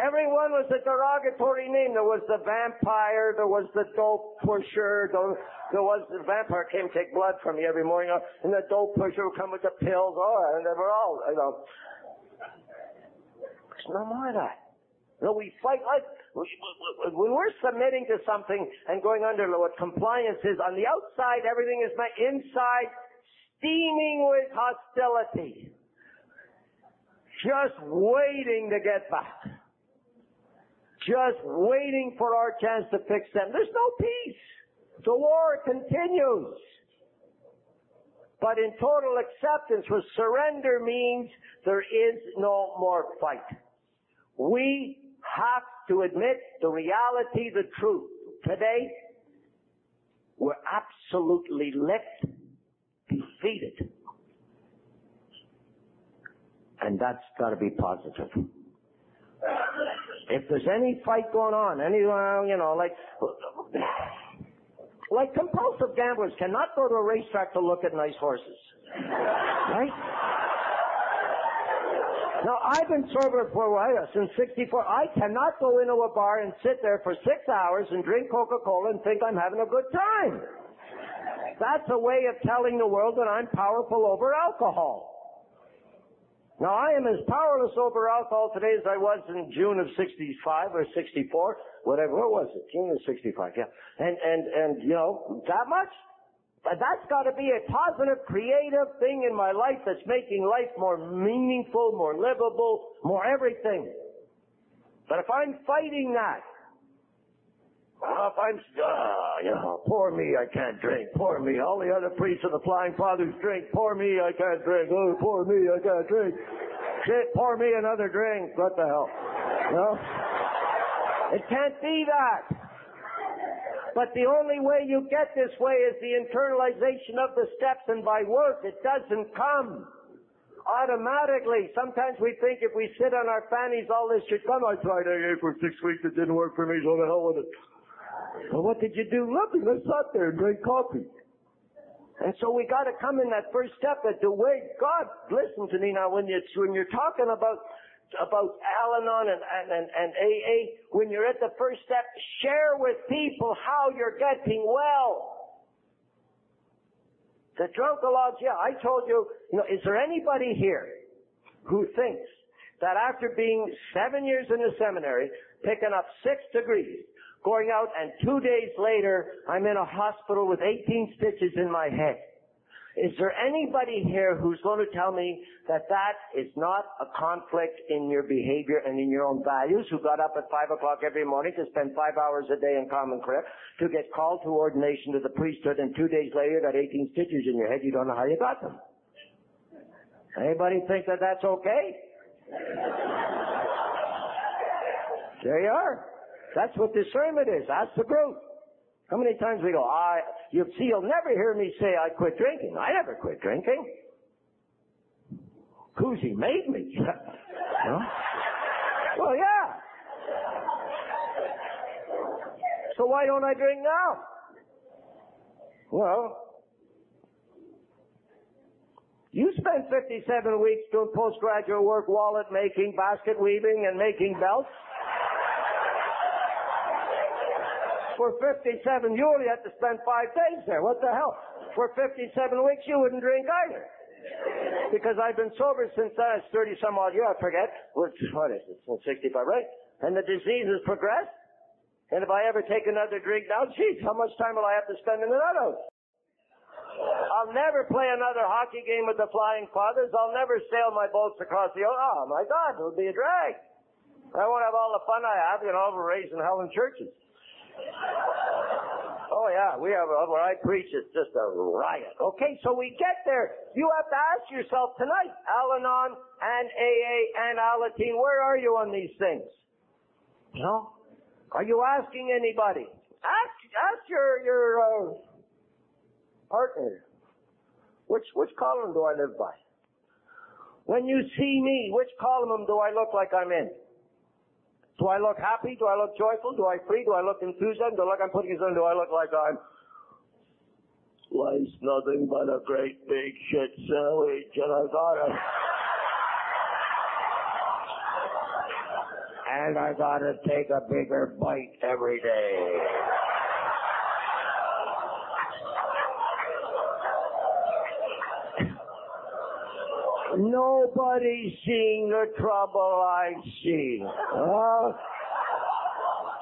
S2: Everyone was a derogatory name. There was the vampire, there was the dope pusher, there, there was the vampire came to take blood from you every morning, and the dope pusher would come with the pills, oh, and they were all, you know. There's no more of that. No, we fight like, when we're submitting to something and going under what compliance is, on the outside everything is met, inside steaming with hostility. Just waiting to get back just waiting for our chance to fix them. There's no peace. The war continues. But in total acceptance, where surrender means there is no more fight. We have to admit the reality, the truth. Today, we're absolutely left defeated. And that's gotta be positive. If there's any fight going on, any, uh, you know, like, like compulsive gamblers cannot go to a racetrack to look at nice horses. Right? Now, I've been sober for a while, uh, since 64. I cannot go into a bar and sit there for six hours and drink Coca-Cola and think I'm having a good time. That's a way of telling the world that I'm powerful over alcohol. Now I am as powerless over alcohol today as I was in June of 65 or 64, whatever, what was it? June of 65, yeah. And, and, and, you know, that much? But that's gotta be a positive, creative thing in my life that's making life more meaningful, more livable, more everything. But if I'm fighting that, well, if I'm, uh, you know, poor me, I can't drink. Poor me. All the other priests of the Flying Fathers drink. Poor me, I can't drink. Oh, poor me, I can't drink. Shit, pour me another drink. What the hell? No? It can't be that. But the only way you get this way is the internalization of the steps and by work. It doesn't come automatically. Sometimes we think if we sit on our fannies, all this should come. I tried AA for six weeks. It didn't work for me, so the hell with it. Well, what did you do? Nothing. I sat there and drank coffee. And so we got to come in that first step that the way God listen to me now when you when you're talking about about Al-Anon and, and, and, AA, when you're at the first step, share with people how you're getting well. The drunkology, yeah, I told you, you know, is there anybody here who thinks that after being seven years in the seminary, picking up six degrees, going out and two days later, I'm in a hospital with 18 stitches in my head. Is there anybody here who's going to tell me that that is not a conflict in your behavior and in your own values, who got up at 5 o'clock every morning to spend five hours a day in common prayer, to get called to ordination to the priesthood, and two days later got 18 stitches in your head, you don't know how you got them? Anybody think that that's okay? There you are. That's what discernment is. That's the group. How many times we go, I, you see, you'll never hear me say I quit drinking. I never quit drinking. Koozie made me. huh? Well, yeah. So why don't I drink now? Well, you spent 57 weeks doing postgraduate work, wallet making, basket weaving, and making belts. For 57, you only had to spend five days there. What the hell? For 57 weeks, you wouldn't drink either. Because I've been sober since I was 30 some odd years, I forget. What, what is it? 65, right? And the disease has progressed. And if I ever take another drink now, geez, how much time will I have to spend in house? I'll never play another hockey game with the Flying Fathers. I'll never sail my boats across the ocean. Oh my God, it'll be a drag. I won't have all the fun I have, you know, raising hell in churches. Oh yeah, we have, a, where I preach, it's just a riot. Okay, so we get there. You have to ask yourself tonight, Al-Anon and AA and Alateen, where are you on these things? You know? Are you asking anybody? Ask, ask your, your, uh, partner. Which, which column do I live by? When you see me, which column do I look like I'm in? Do I look happy? Do I look joyful? Do I free? Do I look enthusiastic? Do I look I'm putting his on? Do I look like I'm life's nothing but a great big shit sandwich and I gotta and I gotta take a bigger bite every day. Nobody's seeing the trouble I see. Huh?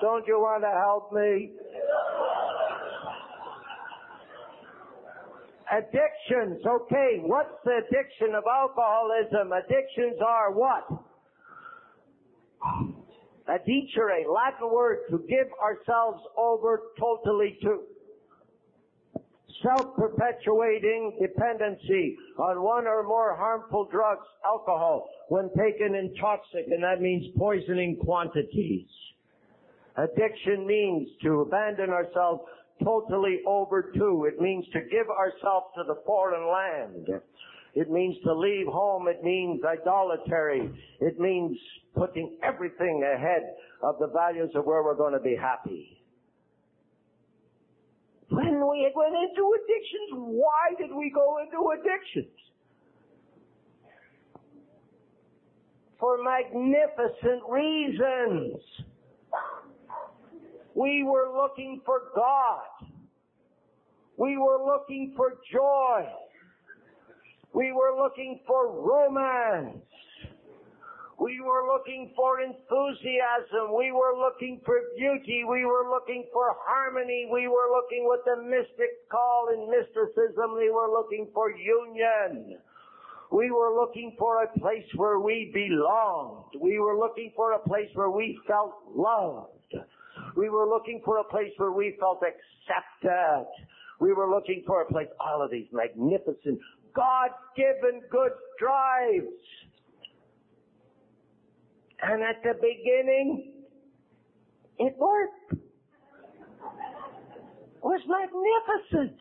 S2: Don't you want to help me? Addictions, okay, what's the addiction of alcoholism? Addictions are what? Addicere, Latin word, to give ourselves over totally to self-perpetuating dependency on one or more harmful drugs, alcohol, when taken in toxic, and that means poisoning quantities. Addiction means to abandon ourselves totally over to. It means to give ourselves to the foreign land. It means to leave home. It means idolatry. It means putting everything ahead of the values of where we're going to be happy. When we went into addictions, why did we go into addictions? For magnificent reasons. We were looking for God. We were looking for joy. We were looking for romance. We were looking for enthusiasm. We were looking for beauty. We were looking for harmony. We were looking what the mystics call in mysticism. We were looking for union. We were looking for a place where we belonged. We were looking for a place where we felt loved. We were looking for a place where we felt accepted. We were looking for a place, all of these magnificent, God-given good drives. And at the beginning, it worked. It was magnificent.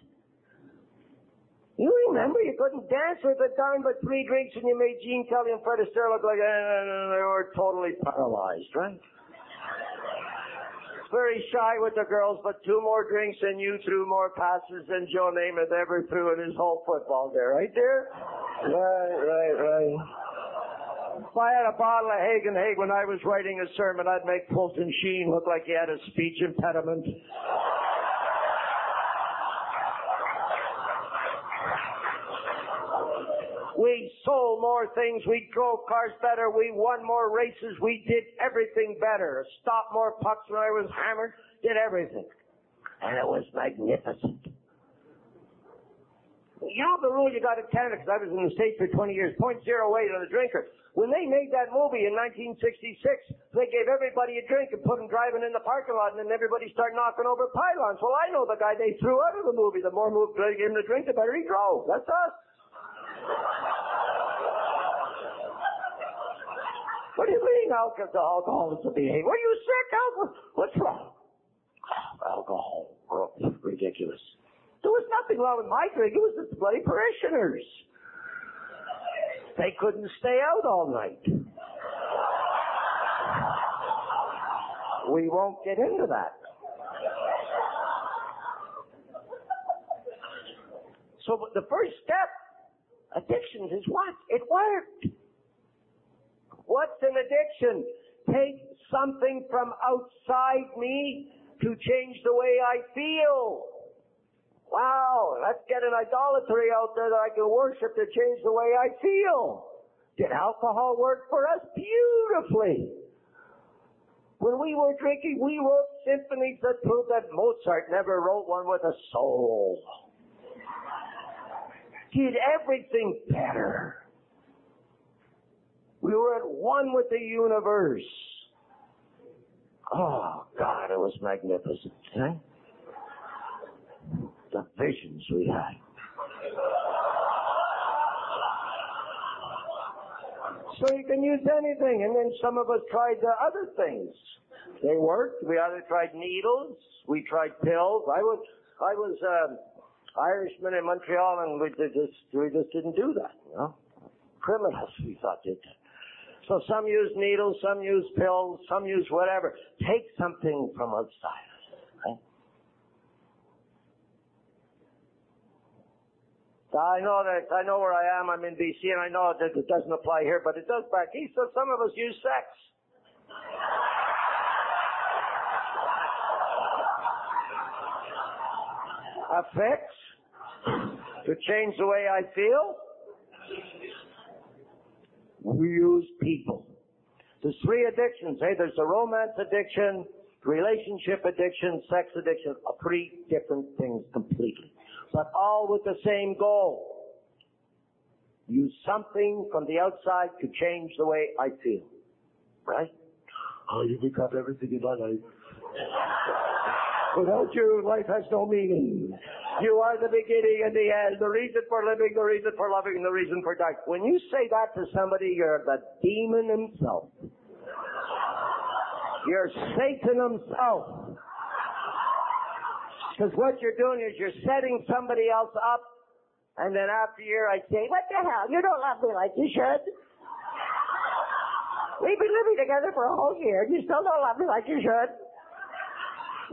S2: You remember you couldn't dance with a dime but three drinks and you made Gene Kelly and Fred Astaire look like uh, they were totally paralyzed, right? Very shy with the girls, but two more drinks and you threw more passes than Joe Namath ever threw in his whole football there, right there? Right, right, right. If I had a bottle of Haig and Haig when I was writing a sermon, I'd make Fulton Sheen look like he had a speech impediment. We sold more things. We drove cars better. We won more races. We did everything better. Stopped more pucks when I was hammered. Did everything. And it was magnificent. You know the rule you got in Canada, because I was in the States for 20 years, 0.08 on the drinker. When they made that movie in 1966, they gave everybody a drink and put them driving in the parking lot, and then everybody started knocking over pylons. Well, I know the guy they threw out of the movie. The more movie they gave him the drink, the better he drove. That's us. What do you mean alcohol, alcohol is a behavior? Are you sick? Alcohol? What's wrong? Alcohol. ridiculous. There was nothing wrong with my drink. It was the bloody parishioners. They couldn't stay out all night. We won't get into that. So the first step, addictions, is what? It worked. What's an addiction? Take something from outside me to change the way I feel. Wow, let's get an idolatry out there that I can worship to change the way I feel. Did alcohol work for us? Beautifully. When we were drinking, we wrote symphonies that proved that Mozart never wrote one with a soul. Did everything better. We were at one with the universe. Oh, God, it was magnificent. The visions we had. So you can use anything, and then some of us tried the other things. They worked. We either tried needles, we tried pills. I was, I was, um, Irishmen in Montreal, and we just we just didn't do that. You know, criminals we thought did. So some use needles, some use pills, some use whatever. Take something from outside. Right? I know that I know where I am. I'm in BC, and I know that it doesn't apply here, but it does back east. So some of us use sex. A fix to change the way I feel. We use people. There's three addictions. Hey, there's the romance addiction, relationship addiction, sex addiction. Three different things completely, but all with the same goal. Use something from the outside to change the way I feel. Right? Oh, you become everything in my life. Without you, life has no meaning. You are the beginning and the end, the reason for living, the reason for loving, the reason for dying. When you say that to somebody, you're the demon himself. You're Satan himself. Because what you're doing is you're setting somebody else up, and then after a year I say, what the hell? You don't love me like you should. We've been living together for a whole year, and you still don't love me like you should.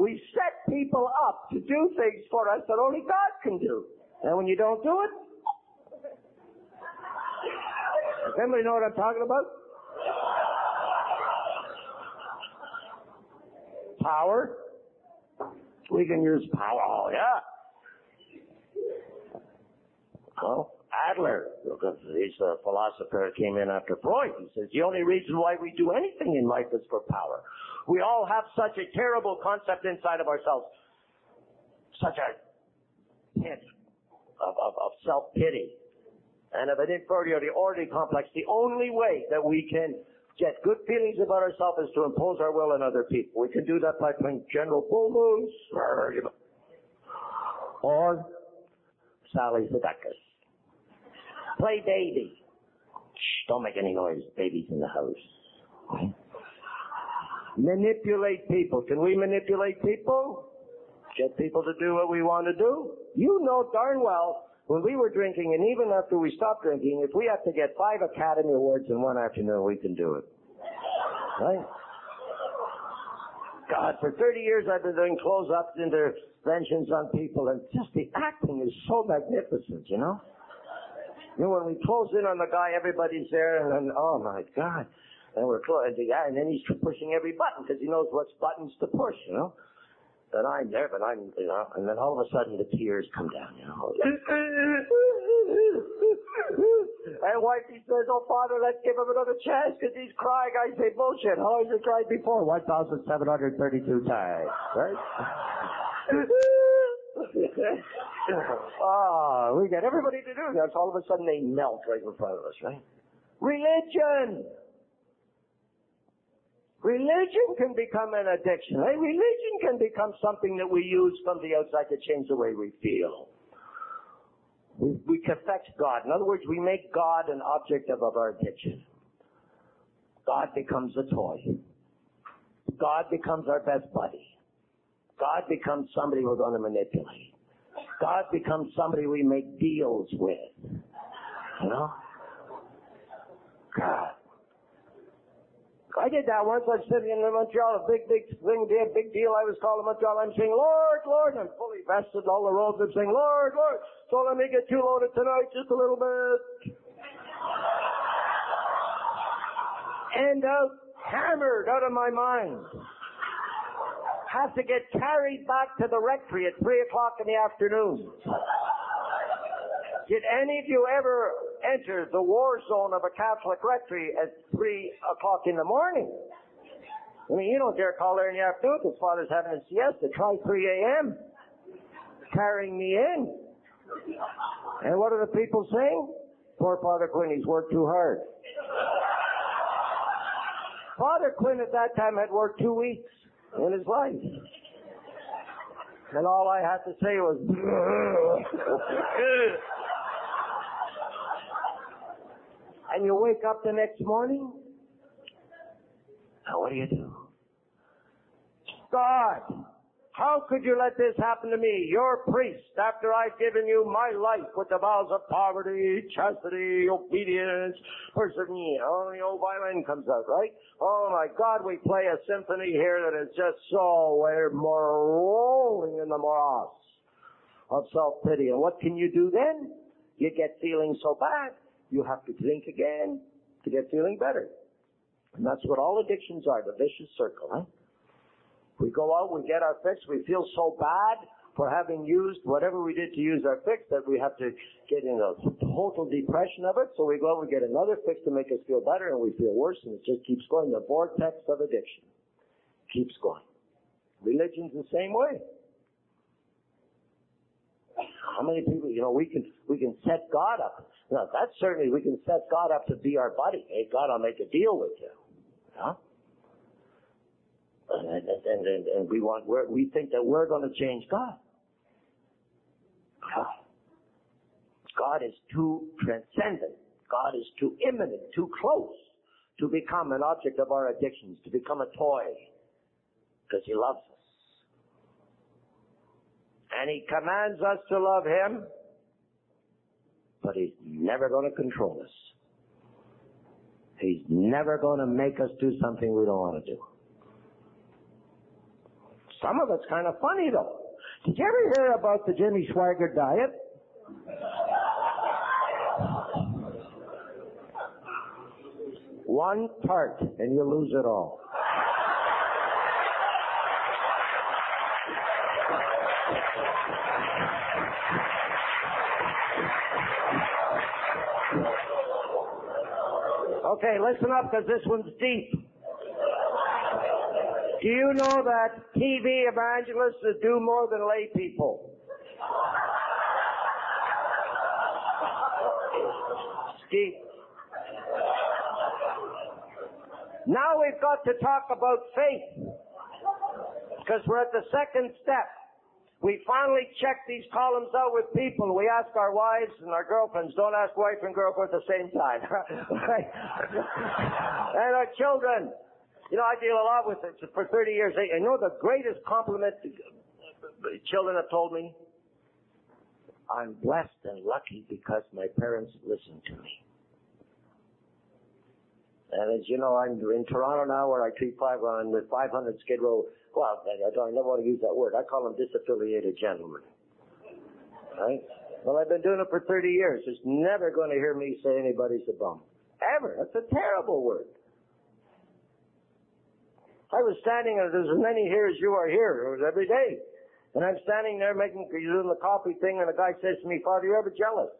S2: We set people up to do things for us that only God can do. And when you don't do it, does anybody know what I'm talking about? Power. We can use power. Oh, yeah. Well, Adler, he's a philosopher came in after Freud. He says the only reason why we do anything in life is for power. We all have such a terrible concept inside of ourselves, such a pit of, of, of self-pity and of an inferiority complex. The only way that we can get good feelings about ourselves is to impose our will on other people. We can do that by playing General Bull or Sally Sedekis. Play baby. Shh, don't make any noise. Baby's in the house. Manipulate people. Can we manipulate people? Get people to do what we want to do? You know darn well when we were drinking and even after we stopped drinking, if we have to get five Academy Awards in one afternoon, we can do it. Right? God, for 30 years I've been doing close-ups, and interventions on people, and just the acting is so magnificent, you know? You know, when we close in on the guy, everybody's there, and then, oh my God. And we're close, and, yeah, and then he's pushing every button because he knows what's buttons to push, you know. And I'm there, but I'm, you know, and then all of a sudden the tears come down, you know. and wifey says, oh father, let's give him another chance because he's crying. I say, bullshit. How has he cried before? 1,732 times, right? Ah, oh, we get everybody to do that. So all of a sudden they melt right in front of us, right? Religion. Religion can become an addiction. Hey, religion can become something that we use from the outside to change the way we feel. We, we affect God. In other words, we make God an object of, of our addiction. God becomes a toy. God becomes our best buddy. God becomes somebody we're going to manipulate. God becomes somebody we make deals with. You know? God. I did that once. I was sitting in Montreal, a big, big thing, a big deal. I was calling Montreal. I'm saying, Lord, Lord, and I'm fully vested, all the robes. I'm saying, Lord, Lord. So let me get too loaded tonight, just a little bit. Out, hammered out of my mind. Have to get carried back to the rectory at three o'clock in the afternoon. Did any of you ever enter the war zone of a Catholic rectory at 3 o'clock in the morning? I mean, you don't dare call there in the afternoon because Father's having a siesta. Try 3 a.m. carrying me in. And what are the people saying? Poor Father Quinn, he's worked too hard. Father Quinn at that time had worked two weeks in his life. And all I had to say was, and you wake up the next morning, now what do you do? God, How could you let this happen to me, your priest, after I've given you my life with the vows of poverty, chastity, obedience, persevering? Oh, the old violin comes out, right? Oh my God, we play a symphony here that is just so we're more rolling in the morass of self-pity. And what can you do then? You get feeling so bad, you have to drink again to get feeling better. And that's what all addictions are, the vicious circle, huh? We go out, we get our fix, we feel so bad for having used whatever we did to use our fix that we have to get in a total depression of it. So we go out, we get another fix to make us feel better and we feel worse and it just keeps going. The vortex of addiction keeps going. Religion's the same way. How many people, you know, we can, we can set God up. Now that's certainly, we can set God up to be our buddy. Hey, God, I'll make a deal with you. And, and, and, and we want, we think that we're going to change God. God is too transcendent. God is too imminent, too close to become an object of our addictions, to become a toy, because He loves us. And He commands us to love Him, but He's never going to control us. He's never going to make us do something we don't want to do. Some of it's kind of funny though. Did you ever hear about the Jimmy Swaggart diet? One part, and you lose it all. Okay, listen up because this one's deep. Do you know that TV evangelists do more than lay people? Steve. Now we've got to talk about faith. Because we're at the second step. We finally check these columns out with people. We ask our wives and our girlfriends. Don't ask wife and girlfriend at the same time. and our children. You know, I deal a lot with it for 30 years. I know the greatest compliment children have told me? I'm blessed and lucky because my parents listen to me. And as you know, I'm in Toronto now where I treat five uh, on with 500 Skid Row. Well, I, don't, I never want to use that word. I call them disaffiliated gentlemen. Right? Well, I've been doing it for 30 years. It's never going to hear me say anybody's a bum. Ever. That's a terrible word. I was standing, and there's as many here as you are here. It was every day. And I'm standing there making, doing the coffee thing, and the guy says to me, Father, you're ever jealous?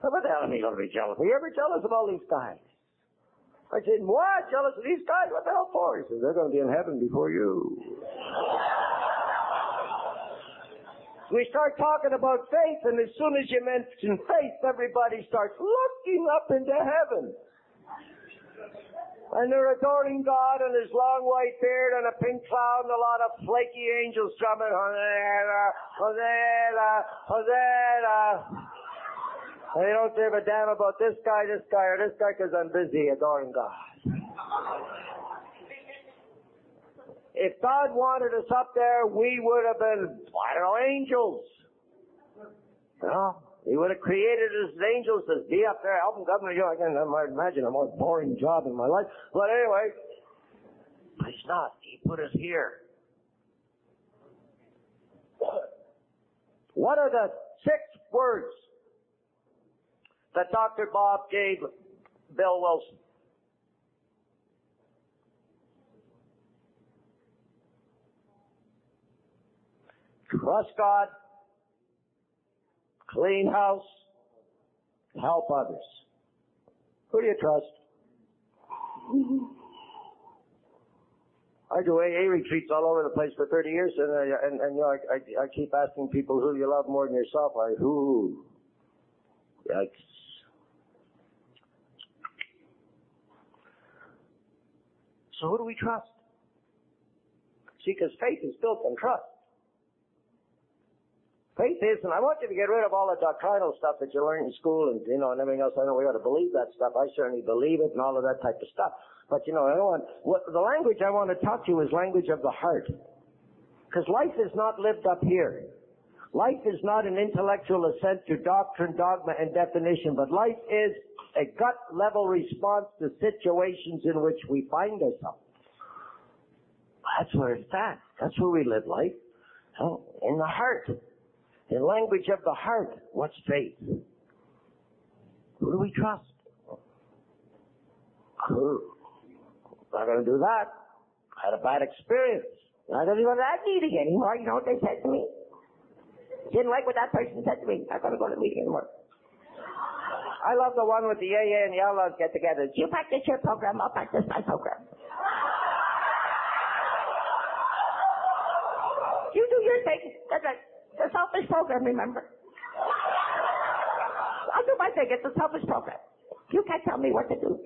S2: What the hell am I going to be jealous? Are you ever jealous of all these guys? I said, what? Jealous of these guys? What the hell for? He says, they're going to be in heaven before you. we start talking about faith, and as soon as you mention faith, everybody starts looking up into heaven. And they're adoring God and his long white beard and a pink cloud and a lot of flaky angels drumming, Hosanna, Hosanna, Hosanna. They don't give a damn about this guy, this guy, or this guy because I'm busy adoring God. If God wanted us up there, we would have been, I don't know, angels. You know? He would have created his angels to be up there helping governor. You know, I can imagine a more boring job in my life. But anyway, he's not. He put us here. What are the six words that Dr. Bob gave Bill Wilson? Trust God, clean house, help others. Who do you trust? I do AA retreats all over the place for 30 years, and I, and, and you know, I, I, I keep asking people who you love more than yourself. I who? Yikes. So who do we trust? See, because faith is built on trust. Faith is, and I want you to get rid of all the doctrinal stuff that you learn in school and, you know, and everything else. I know we ought to believe that stuff. I certainly believe it and all of that type of stuff. But, you know, I want, what, the language I want to talk to you is language of the heart. Because life is not lived up here. Life is not an intellectual assent to doctrine, dogma, and definition, but life is a gut level response to situations in which we find ourselves. That's where it's at. That's where we live life. In the heart. In language of the heart. What's faith? Who do we trust? Who? Not gonna do that. I Had a bad experience. I don't even have that meeting anymore. You know what they said to me? Didn't like what that person said to me. Not gonna go to the meeting anymore. I love the one with the AA and the outlaws get together. You practice your program, I'll practice my program. You do your thing. That's a, a selfish program, remember? I'll do my thing. It's a selfish program. You can't tell me what to do.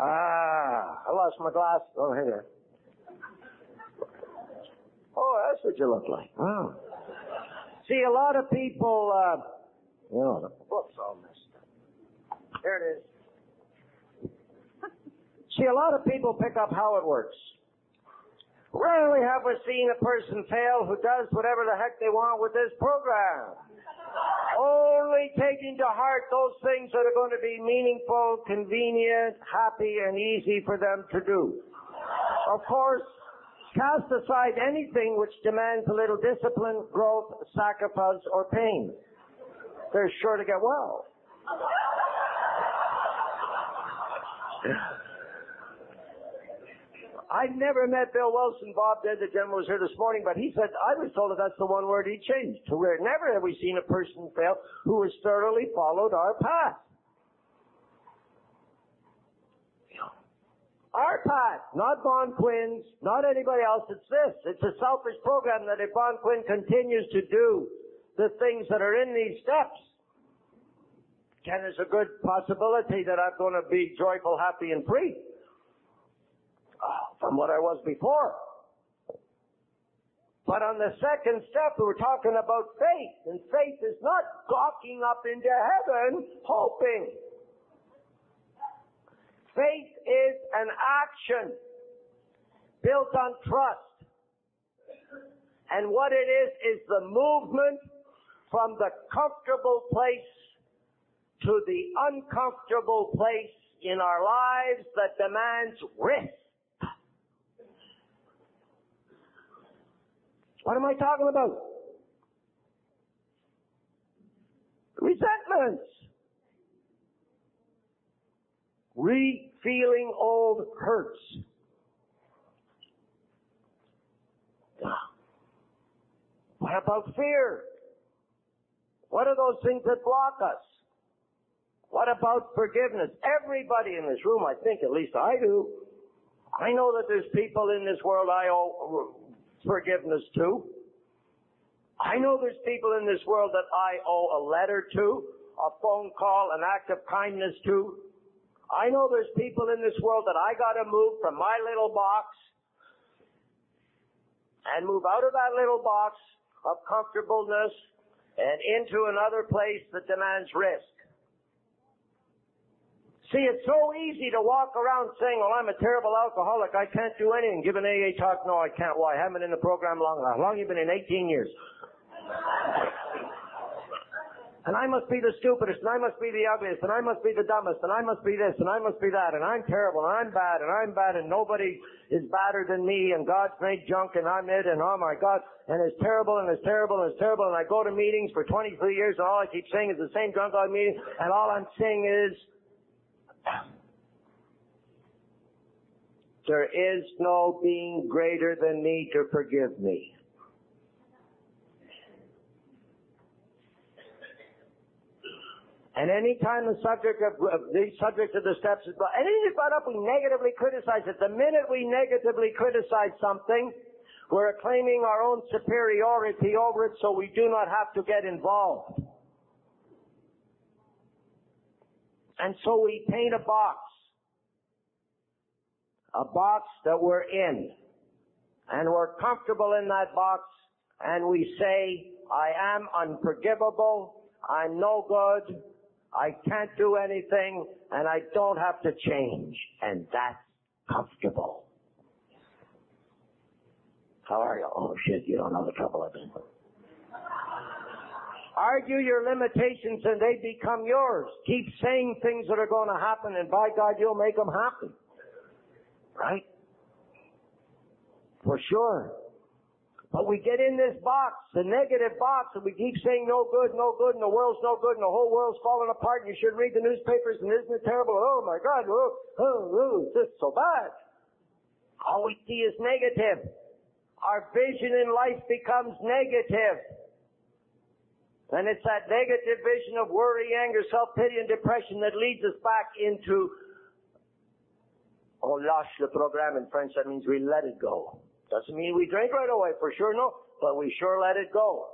S2: Ah, I lost my glass. Oh, here. Oh, that's what you look like. Oh. See, a lot of people, uh, you know, the book's all messed up. There it is. See, a lot of people pick up how it works. Rarely have we seen a person fail who does whatever the heck they want with this program. Only taking to heart those things that are going to be meaningful, convenient, happy, and easy for them to do. Of course, cast aside anything which demands a little discipline, growth, sacrifice, or pain. They're sure to get well. I've never met Bill Wilson. Bob did. The gentleman was here this morning, but he said, I was told that that's the one word he changed to where never have we seen a person fail who has thoroughly followed our path. Our path, not Vaughn Quinn's, not anybody else. It's this. It's a selfish program that if Bon Quinn continues to do the things that are in these steps, then there's a good possibility that I'm going to be joyful, happy, and free from what I was before. But on the second step, we're talking about faith, and faith is not gawking up into heaven, hoping. Faith is an action built on trust. And what it is, is the movement from the comfortable place to the uncomfortable place in our lives that demands risk. What am I talking about? Resentments. Re-feeling old hurts. Ah. What about fear? What are those things that block us? What about forgiveness? Everybody in this room, I think, at least I do. I know that there's people in this world I owe forgiveness to. I know there's people in this world that I owe a letter to, a phone call, an act of kindness to. I know there's people in this world that I gotta move from my little box and move out of that little box of comfortableness and into another place that demands risk. See, it's so easy to walk around saying, well, I'm a terrible alcoholic. I can't do anything. Give an AA talk. No, I can't. Why? I haven't been in the program long enough. How long have you been in? 18 years. And I must be the stupidest, and I must be the ugliest, and I must be the dumbest, and I must be this, and I must be that, and I'm terrible, and I'm bad, and I'm bad, and nobody is badder than me, and God's made junk, and I'm it, and oh my God, and it's terrible, and it's terrible, and it's terrible, and I go to meetings for 23 years, and all I keep saying is the same drunk meeting, and all I'm saying is, there is no being greater than me to forgive me. And any time the subject of, of the subject of the steps is brought, anything brought up, we negatively criticize it. The minute we negatively criticize something, we're claiming our own superiority over it so we do not have to get involved. And so we paint a box. A box that we're in. And we're comfortable in that box and we say, I am unforgivable. I'm no good. I can't do anything and I don't have to change. And that's comfortable. How are you? Oh shit, you don't know the trouble I've been. Argue your limitations and they become yours. Keep saying things that are going to happen and by God you'll make them happen. Right? For sure. But we get in this box, the negative box, and we keep saying no good, no good, and the world's no good, and the whole world's falling apart, and you should read the newspapers, and isn't it terrible? Oh my God, oh, oh, oh, this is so bad. All we see is negative. Our vision in life becomes negative. And it's that negative vision of worry, anger, self-pity, and depression that leads us back into, oh, lâche le programme in French, that means we let it go. Doesn't mean we drink right away, for sure, no, but we sure let it go.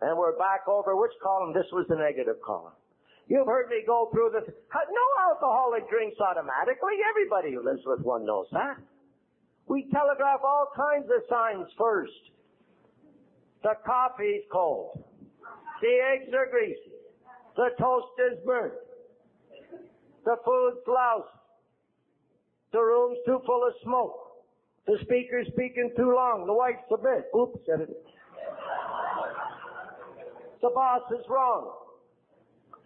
S2: And we're back over which column? This was the negative column. You've heard me go through this. No alcoholic drinks automatically. Everybody who lives with one knows that. We telegraph all kinds of signs first. The coffee's cold. The eggs are greasy. The toast is burnt. The food's lousy. The room's too full of smoke. The speaker's speaking too long. The wife's a bit. Oops, said it. The boss is wrong.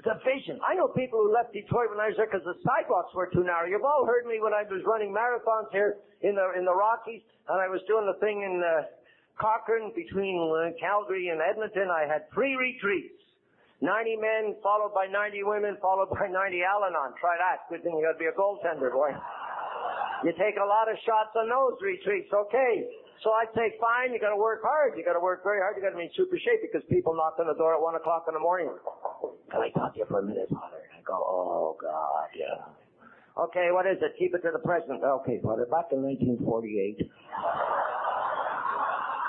S2: The vision. I know people who left Detroit when I was there because the sidewalks were too narrow. You've all heard me when I was running marathons here in the in the Rockies, and I was doing the thing in uh, Cochrane between Calgary and Edmonton. I had three retreats. 90 men, followed by 90 women, followed by 90 Al-Anon. Try that. Good thing you gotta be a goaltender, boy. You take a lot of shots on those retreats, okay. So I'd say, fine, you gotta work hard. You gotta work very hard. You gotta be in super shape because people knock on the door at one o'clock in the morning. Can I talk to you for a minute, Father? And I go, oh God, yeah. Okay, what is it? Keep it to the present. Okay, Father, back in 1948.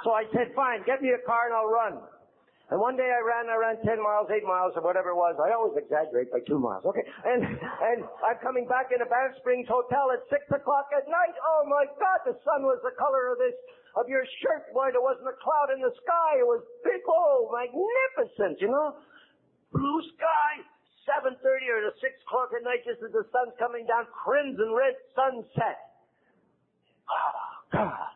S2: So I said, fine, get me a car and I'll run. And one day I ran, I ran 10 miles, 8 miles, or whatever it was. I always exaggerate by 2 miles, okay? And, and I'm coming back in a Banff Springs hotel at 6 o'clock at night. Oh my God, the sun was the color of this, of your shirt. Boy, there wasn't a cloud in the sky. It was big, oh, magnificent, you know? Blue sky, 7.30 or the 6 o'clock at night just as the sun's coming down, crimson red sunset. Oh, God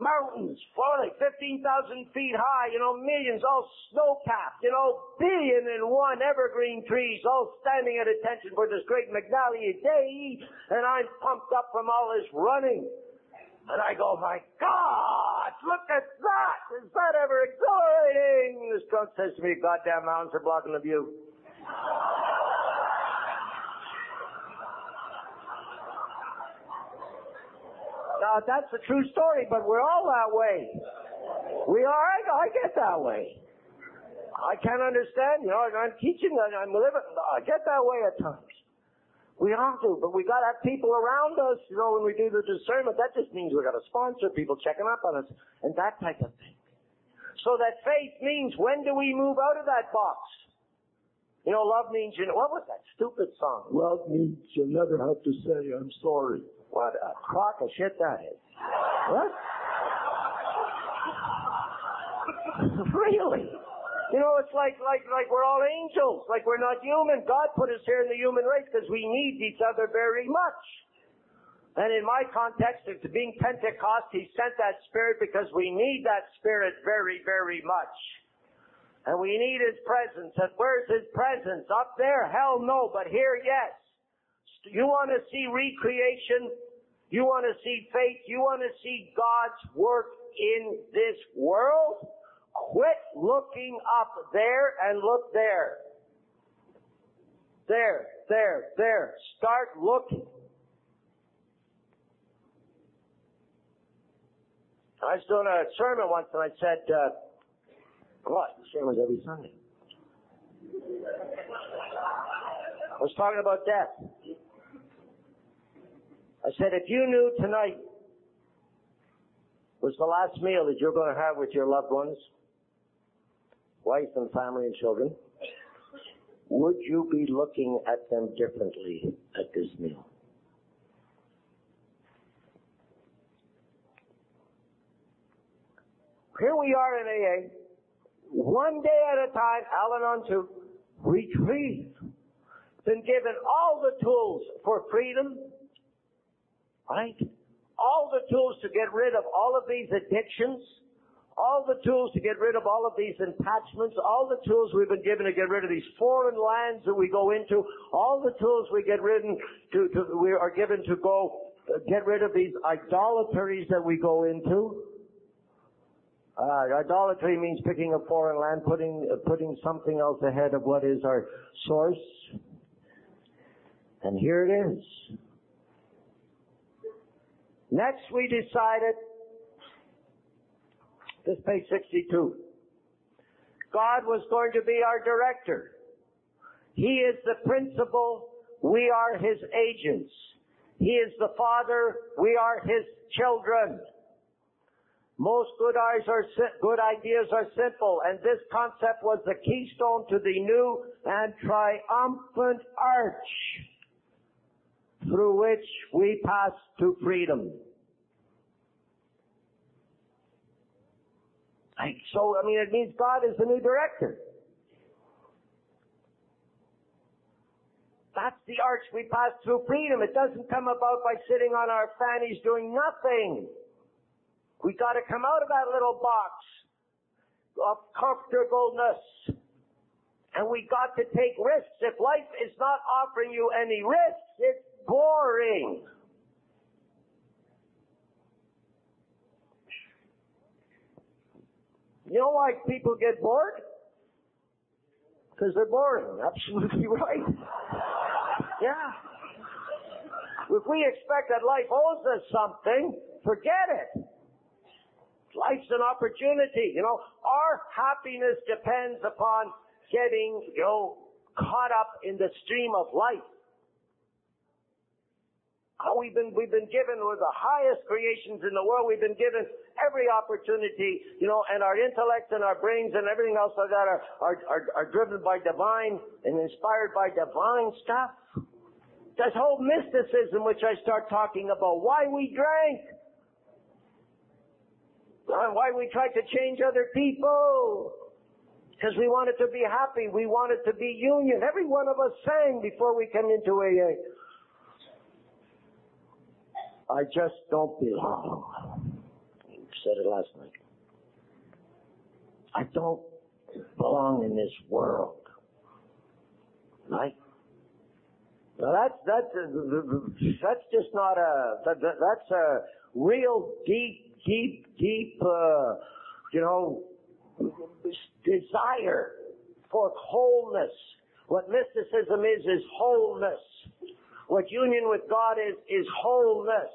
S2: mountains falling 15,000 feet high, you know, millions all snow-capped, you know, billion and one evergreen trees all standing at attention for this great Magnalia Day, and I'm pumped up from all this running. And I go, my God, look at that! Is that ever exhilarating? This drunk says to me, goddamn mountains are blocking the view. Uh, that's a true story, but we're all that way. We are. I, I get that way. I can't understand. You know, I'm teaching I'm living. I get that way at times. We all do, but we got to have people around us. You know, when we do the discernment, that just means we got to sponsor people checking up on us and that type of thing. So that faith means when do we move out of that box? You know, love means you know what was that stupid song?
S3: Love means you'll never have to say I'm sorry.
S2: What a crock of shit that is. What? really? You know, it's like, like, like we're all angels, like we're not human. God put us here in the human race because we need each other very much. And in my context of being Pentecost, He sent that Spirit because we need that Spirit very, very much. And we need His presence. And where's His presence? Up there? Hell no, but here, yes. You want to see recreation? You want to see faith? You want to see God's work in this world? Quit looking up there and look there. There, there, there. Start looking. I was doing a sermon once and I said, uh, what? The sermon's every Sunday. I was talking about death. I said, if you knew tonight was the last meal that you're going to have with your loved ones, wife and family and children, would you be looking at them differently at this meal? Here we are in AA. one day at a time, Al-Anon to retrieve. Been given all the tools for freedom, right? All the tools to get rid of all of these addictions, all the tools to get rid of all of these attachments, all the tools we've been given to get rid of these foreign lands that we go into, all the tools we get rid to, to we are given to go uh, get rid of these idolatries that we go into. Uh, idolatry means picking a foreign land, putting uh, putting something else ahead of what is our source. And here it is. Next, we decided. This page 62. God was going to be our director. He is the principal. We are his agents. He is the Father. We are His children. Most good are good ideas are simple, and this concept was the keystone to the new and triumphant arch through which we pass to freedom. So, I mean, it means God is the new director. That's the arch we pass through freedom. It doesn't come about by sitting on our fannies doing nothing. We gotta come out of that little box of comfortableness. And we got to take risks. If life is not offering you any risks, it's boring. You know why people get bored? Because they're boring. Absolutely right. Yeah. If we expect that life owes us something, forget it. Life's an opportunity. You know, our happiness depends upon getting, you know, caught up in the stream of life. We've been, we've been given with the highest creations in the world. We've been given every opportunity, you know, and our intellect and our brains and everything else like that are, are, are, are driven by divine and inspired by divine stuff. This whole mysticism which I start talking about, why we drank, why we tried to change other people, because we wanted to be happy, we wanted to be union. Every one of us sang before we came into AA. I just don't belong. You said it last night. I don't belong in this world. Right? Now that's that's that's just not a that, that's a real deep deep deep uh, you know desire for wholeness. What mysticism is is wholeness. What union with God is is wholeness.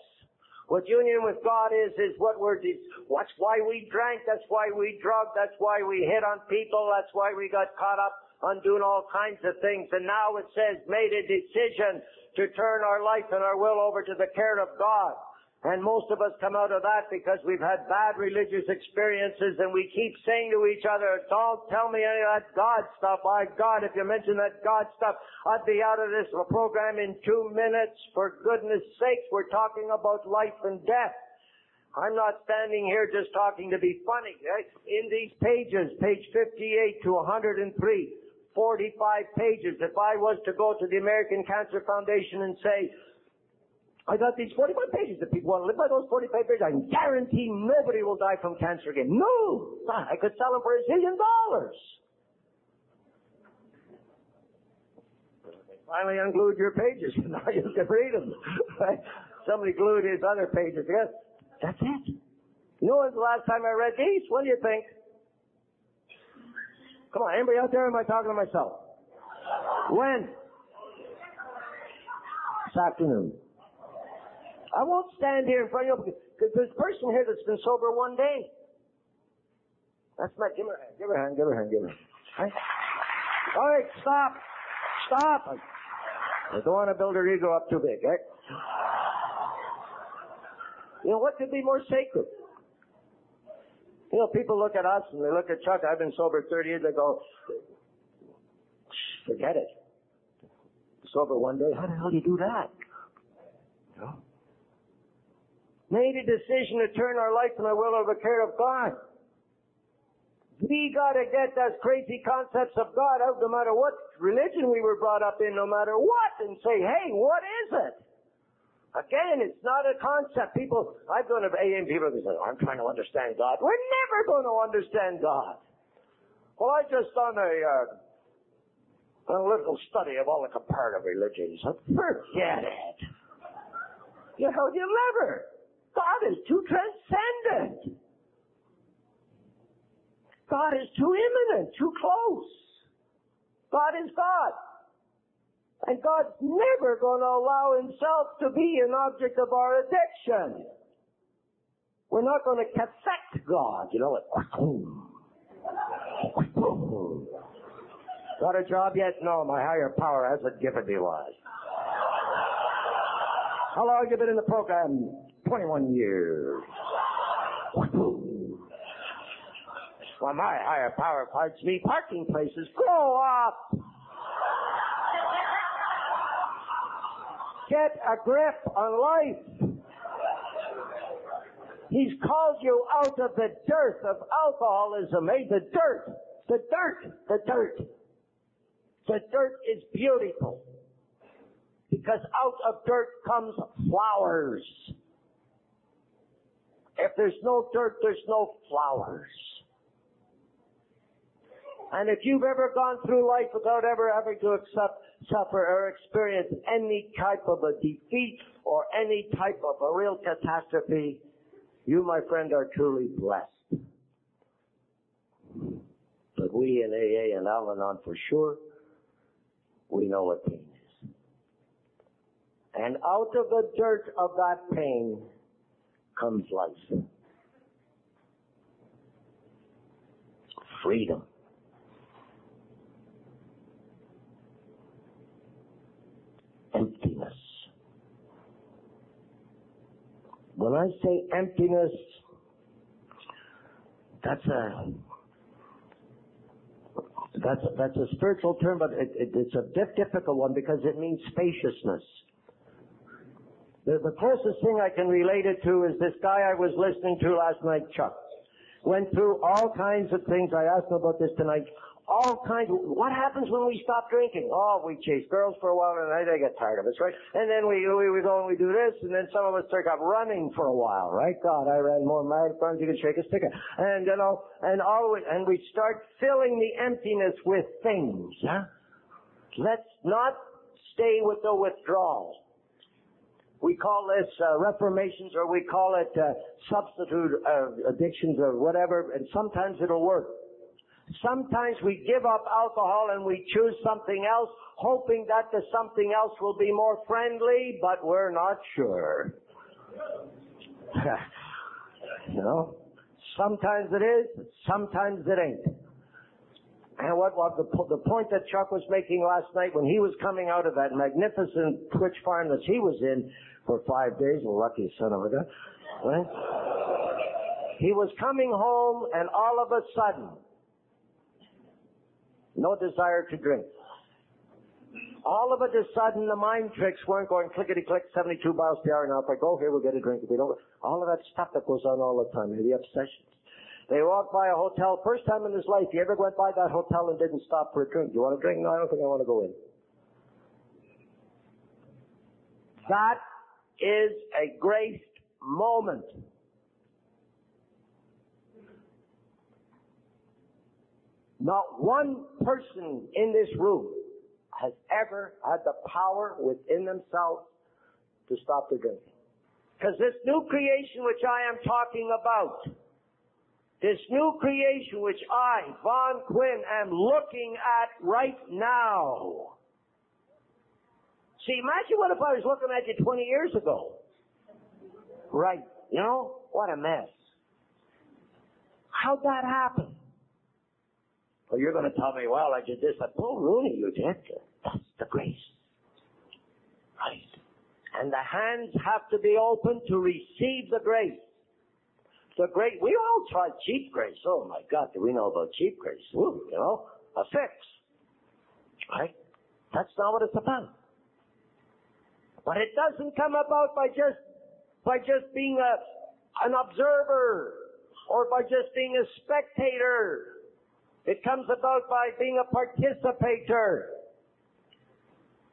S2: What union with God is is what we're. That's why we drank. That's why we drug. That's why we hit on people. That's why we got caught up on doing all kinds of things. And now it says made a decision to turn our life and our will over to the care of God. And most of us come out of that because we've had bad religious experiences and we keep saying to each other, don't tell me any of that God stuff. My God, if you mention that God stuff, I'd be out of this program in two minutes. For goodness sakes, we're talking about life and death. I'm not standing here just talking to be funny. Right? In these pages, page 58 to 103, 45 pages. If I was to go to the American Cancer Foundation and say, I got these 45 pages that people want to live by those 45 pages, I guarantee nobody will die from cancer again. No! I could sell them for a zillion dollars. Finally unglued your pages. now you can read them. Somebody glued his other pages together. That's it. You know when's the last time I read these? What do you think? Come on, anybody out there? am I talking to myself? When? This afternoon. I won't stand here in front of you because there's a person here that's been sober one day. That's my, give her a hand, give her a hand, give her a hand, give her a hand. Right? All right, stop. Stop. I don't want to build her ego up too big, right? You know, what could be more sacred? You know, people look at us and they look at Chuck. I've been sober 30 years. They go, forget it. Sober one day. How the hell do you do that? You know? Made a decision to turn our life and our will over the care of God. We gotta get those crazy concepts of God out no matter what religion we were brought up in, no matter what, and say, hey, what is it? Again, it's not a concept. People, I've gone to and people say, I'm trying to understand God. We're never going to understand God. Well, I just done a, uh, analytical study of all the comparative religions. Forget it. You know, you never. God is too transcendent. God is too imminent, too close. God is God. And God's never going to allow himself to be an object of our addiction. We're not going to cassette God, you know, like, Got a job yet? No, my higher power hasn't given me one. How long have you been in the program? 21 years. Well, my higher power parts me parking places. Grow up! Get a grip on life. He's called you out of the dirt of alcoholism, eh? The dirt. The dirt. The dirt. The dirt is beautiful. Because out of dirt comes flowers. If there's no dirt, there's no flowers. And if you've ever gone through life without ever having to accept, suffer or experience any type of a defeat or any type of a real catastrophe, you, my friend, are truly blessed. But we in AA and Al-Anon for sure, we know what pain is. And out of the dirt of that pain comes life. Freedom. emptiness. When I say emptiness, that's a that's a, that's a spiritual term, but it, it, it's a diff- difficult one because it means spaciousness. The, the closest thing I can relate it to is this guy I was listening to last night, Chuck. Went through all kinds of things. I asked him about this tonight all kinds of, what happens when we stop drinking? Oh, we chase girls for a while and they get tired of us, right? And then we, we, we go and we do this and then some of us take up running for a while, right? God, I ran more marathons you could shake a stick at. And, you know, and all, and we start filling the emptiness with things, huh? Let's not stay with the withdrawal. We call this uh, reformations or we call it uh, substitute uh, addictions or whatever, and sometimes it'll work. Sometimes we give up alcohol and we choose something else, hoping that the something else will be more friendly, but we're not sure. you know? Sometimes it is, sometimes it ain't. And what, what the, the point that Chuck was making last night when he was coming out of that magnificent Twitch farm that he was in for five days, a lucky son of a gun, right? He was coming home and all of a sudden, no desire to drink. All of a sudden, the mind tricks weren't going clickety click, 72 miles per hour. Now, if I go here, we'll get a drink. If we don't, all of that stuff that goes on all the time, the obsessions. They walked by a hotel, first time in his life. He ever went by that hotel and didn't stop for a drink? You want a drink? No, I don't think I want to go in. That is a graced moment. Not one person in this room has ever had the power within themselves to stop the drinking. Because this new creation which I am talking about, this new creation which I, Vaughn Quinn, am looking at right now. See, imagine what if I was looking at you 20 years ago. Right. You know, what a mess. How'd that happen? Well, you're going to tell me, well, I did this. Like, oh, Rooney, you did. That's the grace. Right. And the hands have to be open to receive the grace. The great, we all tried cheap grace. Oh my God, do we know about cheap grace? You know, a fix. Right? That's not what it's about. But it doesn't come about by just, by just being a, an observer or by just being a spectator It comes about by being a participator.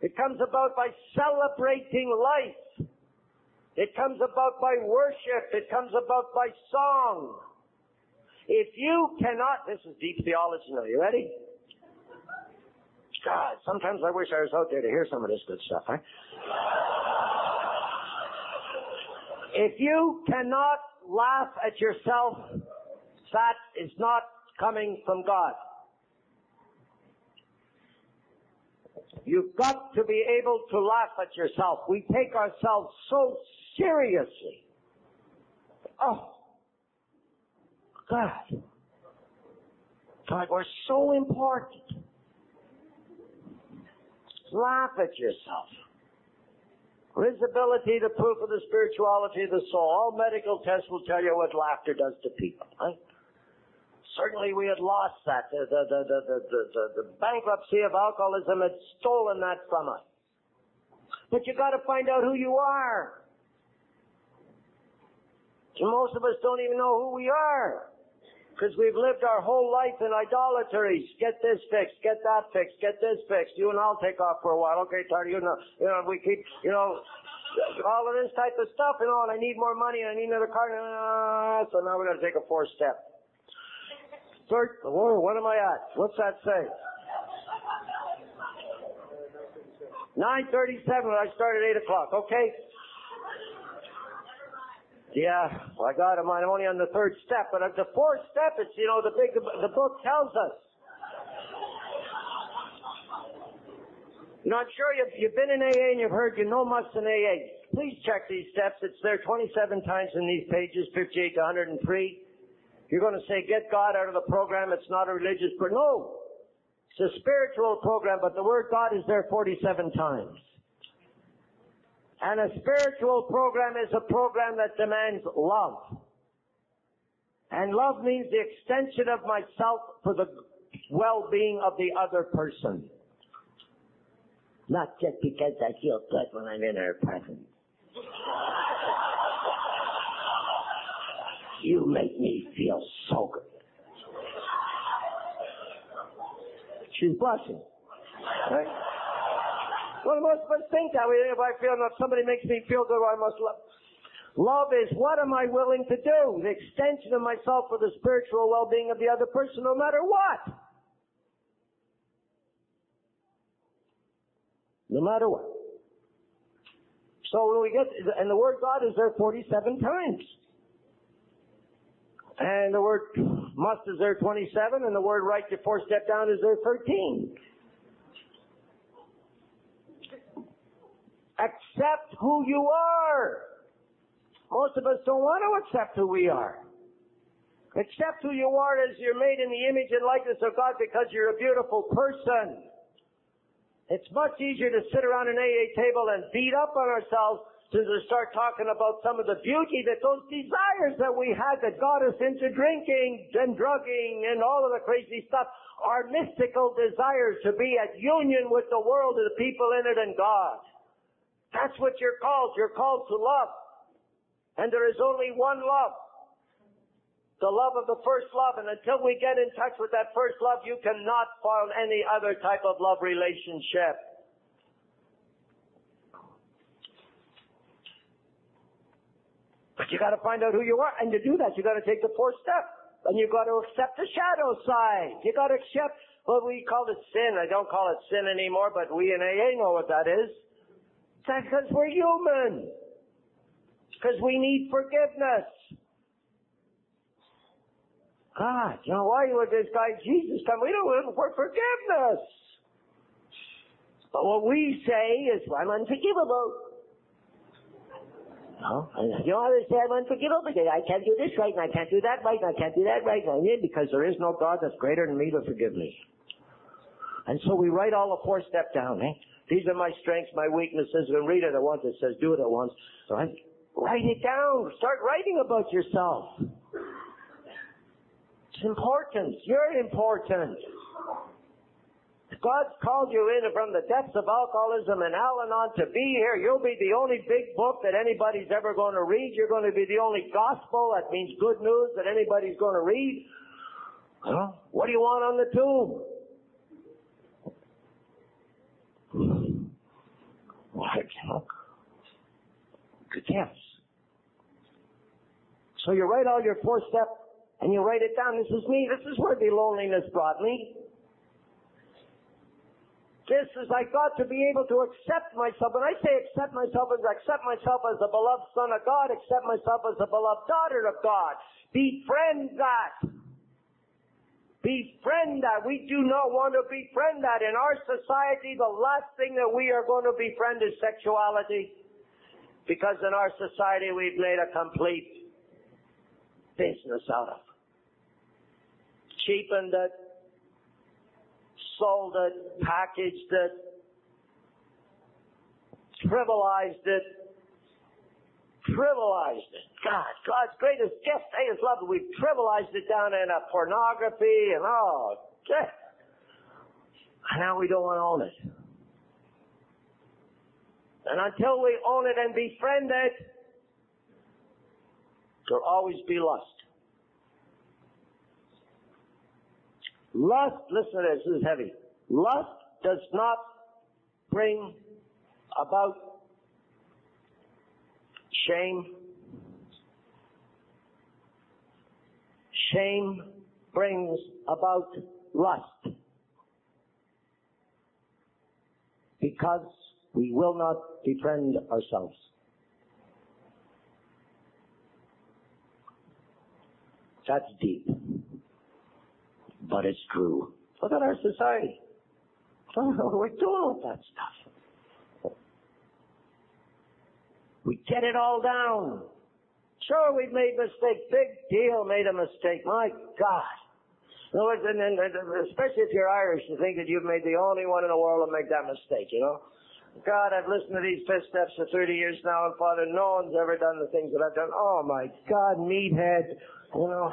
S2: It comes about by celebrating life. It comes about by worship. It comes about by song. If you cannot, this is deep theology now. You ready? God, sometimes I wish I was out there to hear some of this good stuff, huh? If you cannot laugh at yourself, that is not coming from God. You've got to be able to laugh at yourself. We take ourselves so seriously. Oh, God. God, we're so important. Laugh at yourself. Risibility, the proof of the spirituality of the soul. All medical tests will tell you what laughter does to people. Right? Certainly we had lost that. The, the, the, the, the, the, the bankruptcy of alcoholism had stolen that from us. But you gotta find out who you are. Most of us don't even know who we are. Because we've lived our whole life in idolatry. Get this fixed, get that fixed, get this fixed. You and I'll take off for a while. Okay, Tardy, you know, you know, we keep, you know, all of this type of stuff, you know, and I need more money and I need another car. Uh, so now we're going to take a fourth step. Third, whoa, what am I at? What's that say? 9.37 I started 8 o'clock, okay? Yeah, well, I got him. I'm only on the third step, but at the fourth step, it's you know the big the book tells us. Not sure you've, you've been in AA and you've heard you know much in AA. Please check these steps. It's there 27 times in these pages, 58 to 103. You're going to say, get God out of the program. It's not a religious, but no. It's a spiritual program, but the word God is there 47 times. And a spiritual program is a program that demands love. And love means the extension of myself for the well-being of the other person. Not just because I feel good when I'm in her presence. You make me feel so good. She's blushing. Right? Well, most of us think that way. If I feel that somebody makes me feel good, I must love. Love is what am I willing to do? The extension of myself for the spiritual well-being of the other person, no matter what. No matter what. So when we get, and the word God is there 47 times. And the word must is there 27, and the word right before step down is there 13. Accept who you are. Most of us don't want to accept who we are. Accept who you are as you're made in the image and likeness of God because you're a beautiful person. It's much easier to sit around an AA table and beat up on ourselves to start talking about some of the beauty that those desires that we had that got us into drinking and drugging and all of the crazy stuff are mystical desires to be at union with the world and the people in it and God. That's what you're called. You're called to love. And there is only one love. The love of the first love. And until we get in touch with that first love, you cannot form any other type of love relationship. But you gotta find out who you are. And to do that, you gotta take the fourth step. And you gotta accept the shadow side. You gotta accept what we call it sin. I don't call it sin anymore, but we in AA know what that is. That's because we're human. Because we need forgiveness. God, you know, why would this guy Jesus come? We don't look for forgiveness. But what we say is, I'm unforgivable. No, you know how they say I'm unforgivable because I can't do this right and I can't do that right and I can't do that right and I because there is no God that's greater than me to forgive me. And so we write all the four step down, eh? These are my strengths, my weaknesses, and read it at once. It says do it at once. Right? Write it down. Start writing about yourself. It's important. You're important. God's called you in from the depths of alcoholism and Al-Anon to be here. You'll be the only big book that anybody's ever going to read. You're going to be the only gospel, that means good news, that anybody's going to read. Huh? What do you want on the tube? What? Yes. So you write all your four step and you write it down. This is me. This is where the loneliness brought me. This is I got to be able to accept myself. When I say accept myself, is accept myself as a beloved son of God, accept myself as a beloved daughter of God. Befriend that. Befriend that. We do not want to befriend that. In our society, the last thing that we are going to befriend is sexuality. Because in our society, we've made a complete business out of. Cheapened it, sold it, packaged it, trivialized it, trivialized it. God, God's greatest gift, is love. We've trivialized it down in a pornography and oh. And now we don't want to own it. And until we own it and befriend it, there'll always be lust. Lust, listen to this, this is heavy. Lust does not bring about shame. Shame brings about lust. Because we will not befriend ourselves. That's deep but it's true. Look at our society. What we're doing with that stuff. We get it all down. Sure, we've made mistakes. Big deal, made a mistake. My God. Words, and, and, and especially if you're Irish, you think that you've made the only one in the world to make that mistake, you know? God, I've listened to these fifth steps for 30 years now, and Father, no one's ever done the things that I've done. Oh my God, meathead, you know.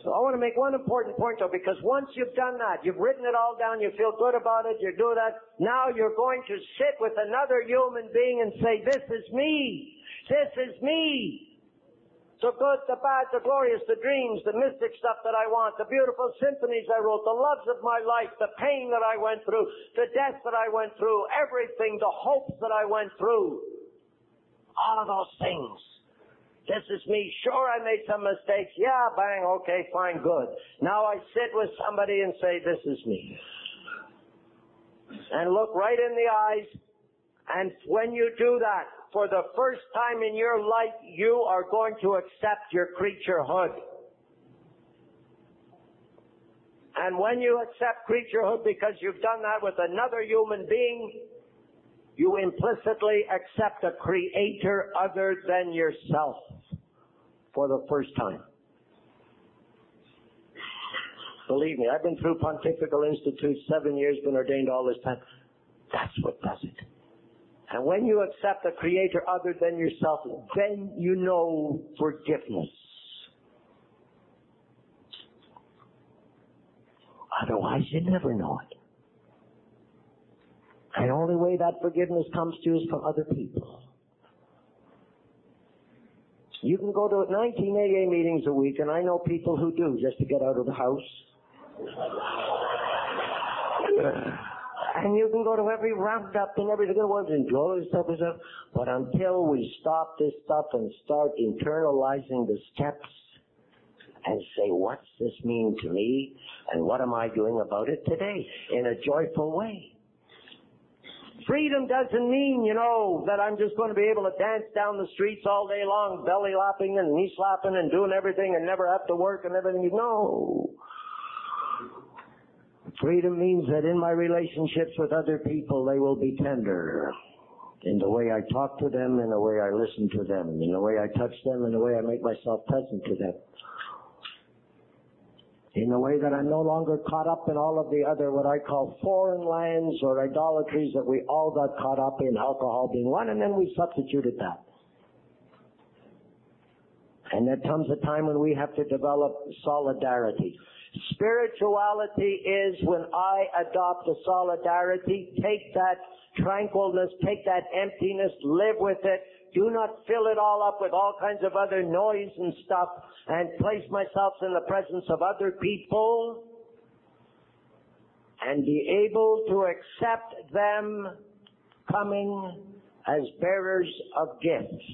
S2: So I want to make one important point though, because once you've done that, you've written it all down, you feel good about it, you do that, now you're going to sit with another human being and say, this is me. This is me. The good, the bad, the glorious, the dreams, the mystic stuff that I want, the beautiful symphonies I wrote, the loves of my life, the pain that I went through, the death that I went through, everything, the hopes that I went through. All of those things this is me. Sure, I made some mistakes. Yeah, bang, okay, fine, good. Now I sit with somebody and say, this is me. And look right in the eyes. And when you do that, for the first time in your life, you are going to accept your creaturehood. And when you accept creaturehood because you've done that with another human being, you implicitly accept a creator other than yourself for the first time. Believe me, I've been through Pontifical Institute seven years, been ordained all this time. That's what does it. And when you accept a creator other than yourself, then you know forgiveness. Otherwise, you never know it. The only way that forgiveness comes to is from other people. You can go to 19 AA meetings a week, and I know people who do just to get out of the house. and you can go to every roundup and in the world and enjoy stuff and stuff. But until we stop this stuff and start internalizing the steps and say, what's this mean to me? And what am I doing about it today? In a joyful way. Freedom doesn't mean, you know, that I'm just going to be able to dance down the streets all day long, belly lapping and knee slapping and doing everything and never have to work and everything. No. Freedom means that in my relationships with other people, they will be tender. In the way I talk to them, in the way I listen to them, in the way I touch them, in the way I make myself present to them in a way that I'm no longer caught up in all of the other what I call foreign lands or idolatries that we all got caught up in, alcohol being one, and then we substituted that. And there comes a time when we have to develop solidarity. Spirituality is when I adopt a solidarity, take that tranquilness, take that emptiness, live with it, do not fill it all up with all kinds of other noise and stuff and place myself in the presence of other people and be able to accept them coming as bearers of gifts.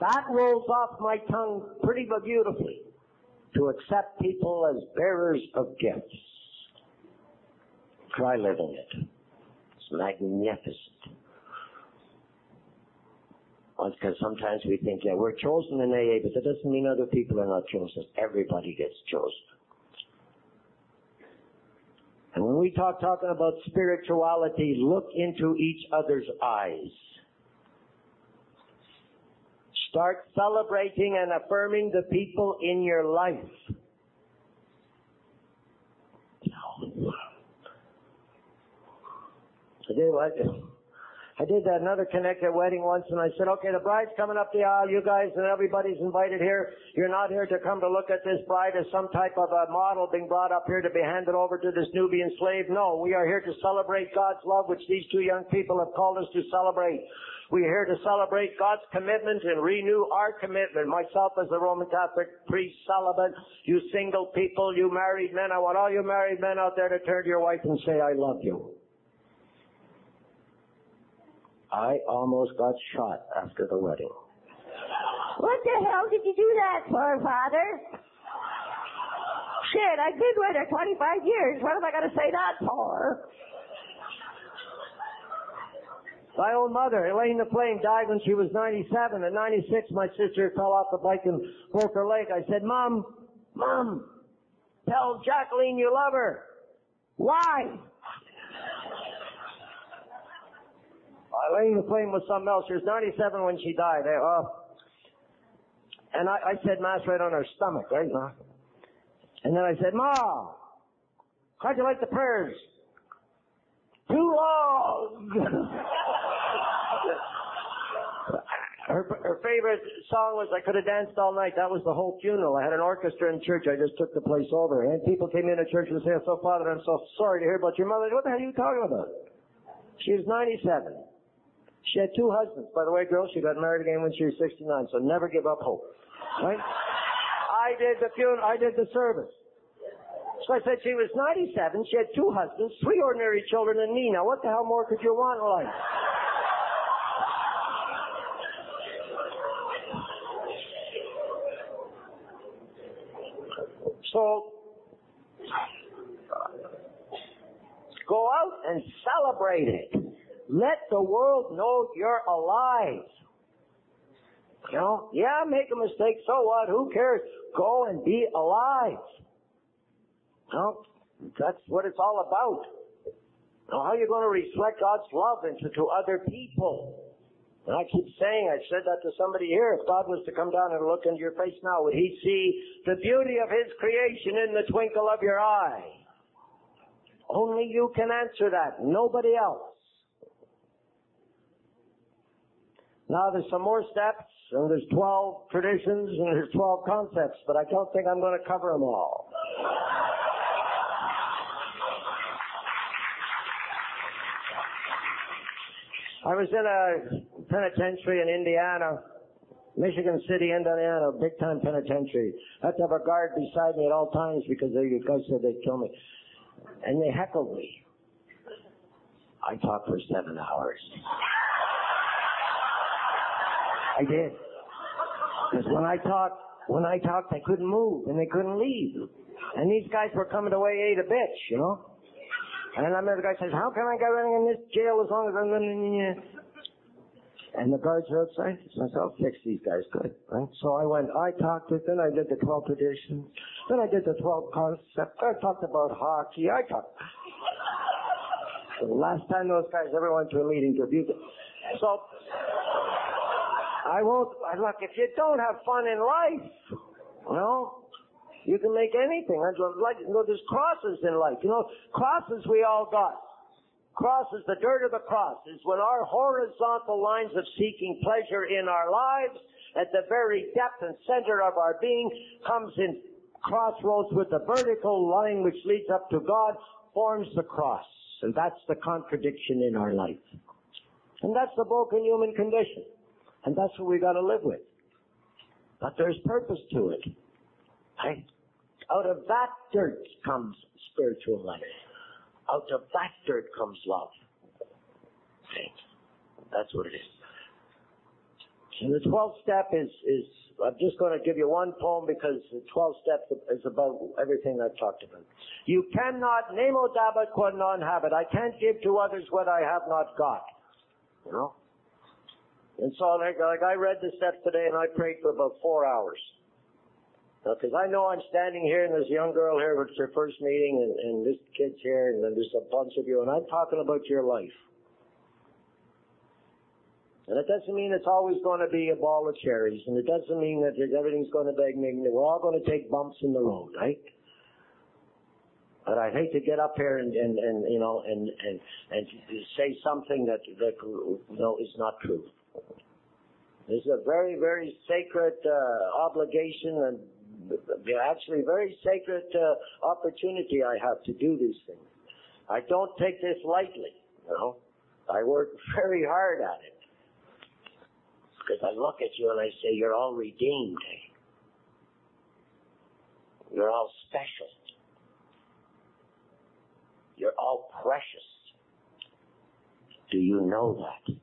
S2: That rolls off my tongue pretty beautifully to accept people as bearers of gifts. Try living it. Magnificent. Because sometimes we think, yeah, we're chosen in AA, but that doesn't mean other people are not chosen. Everybody gets chosen. And when we talk talking about spirituality, look into each other's eyes. Start celebrating and affirming the people in your life. I did what? I did that another connected wedding once and I said, okay, the bride's coming up the aisle, you guys and everybody's invited here. You're not here to come to look at this bride as some type of a model being brought up here to be handed over to this Nubian slave. No, we are here to celebrate God's love, which these two young people have called us to celebrate. We're here to celebrate God's commitment and renew our commitment. Myself as a Roman Catholic priest, celibate, you single people, you married men, I want all you married men out there to turn to your wife and say, I love you. I almost got shot after the wedding.
S4: What the hell did you do that for, Father? Shit, I've been with her 25 years. What am I going to say that for?
S2: My own mother, Elaine the Flame, died when she was 97. At 96, my sister fell off the bike and broke her leg. I said, Mom, Mom, tell Jacqueline you love her. Why? Elaine the Flame was something else. She was 97 when she died. Uh, and I, I said mass right on her stomach, right? And then I said, Ma, how'd you like the prayers? Too long. her, her favorite song was I Could Have Danced All Night. That was the whole funeral. I had an orchestra in church. I just took the place over. And people came into church and said, so Father, I'm so sorry to hear about your mother. What the hell are you talking about? She was 97. She had two husbands. By the way, girls, she got married again when she was 69, so never give up hope. Right? I did the funeral, I did the service. So I said she was 97, she had two husbands, three ordinary children, and me. Now what the hell more could you want in life? So, go out and celebrate it. Let the world know you're alive. You know, yeah, make a mistake, so what? Who cares? Go and be alive. You know, that's what it's all about. Now, how are you going to reflect God's love into to other people? And I keep saying, I said that to somebody here, if God was to come down and look into your face now, would he see the beauty of his creation in the twinkle of your eye? Only you can answer that, nobody else. Now there's some more steps, and there's 12 traditions, and there's 12 concepts, but I don't think I'm going to cover them all. I was in a penitentiary in Indiana, Michigan City, Indiana, big time penitentiary. I had to have a guard beside me at all times because the guys said they'd kill me. And they heckled me. I talked for seven hours. I did. Because when I talked, when I talked, they couldn't move and they couldn't leave. And these guys were coming to AA to bitch, you know. And then I remember the guy says, how can I get running in this jail as long as I'm in here? And the guards are outside. So I I'll fix these guys good, right? So I went, I talked with them, I did the 12 traditions, then I did the 12 concepts, I talked about hockey, I talked. The last time those guys ever went to a meeting to abuse it. So, I won't, look, if you don't have fun in life, well, you can make anything. Like, you know, there's crosses in life. You know, crosses we all got. Crosses, the dirt of the cross is when our horizontal lines of seeking pleasure in our lives at the very depth and center of our being comes in crossroads with the vertical line which leads up to God forms the cross. And that's the contradiction in our life. And that's the broken human condition. And that's what we gotta live with. But there's purpose to it. Right? Out of that dirt comes spiritual life. Out of that dirt comes love. Okay? That's what it is. And the 12th step is, is, I'm just going to give you one poem because the 12th step is about everything I've talked about. You cannot, nemo dabat quod non habet. I can't give to others what I have not got. You know? And so like, like I read the steps today and I prayed for about four hours. Because I know I'm standing here and there's a young girl here, it's her first meeting, and, and this kid's here, and then there's a bunch of you, and I'm talking about your life. And it doesn't mean it's always going to be a ball of cherries, and it doesn't mean that everything's going to be, we're all going to take bumps in the road, right? But I hate to get up here and, and, and you know, and, and, and say something that, that, you know, is not true. Is a very, very sacred, uh, obligation and actually very sacred, uh, opportunity I have to do these things. I don't take this lightly, you know. I work very hard at it. Because I look at you and I say, you're all redeemed. Eh? You're all special. You're all precious. Do you know that?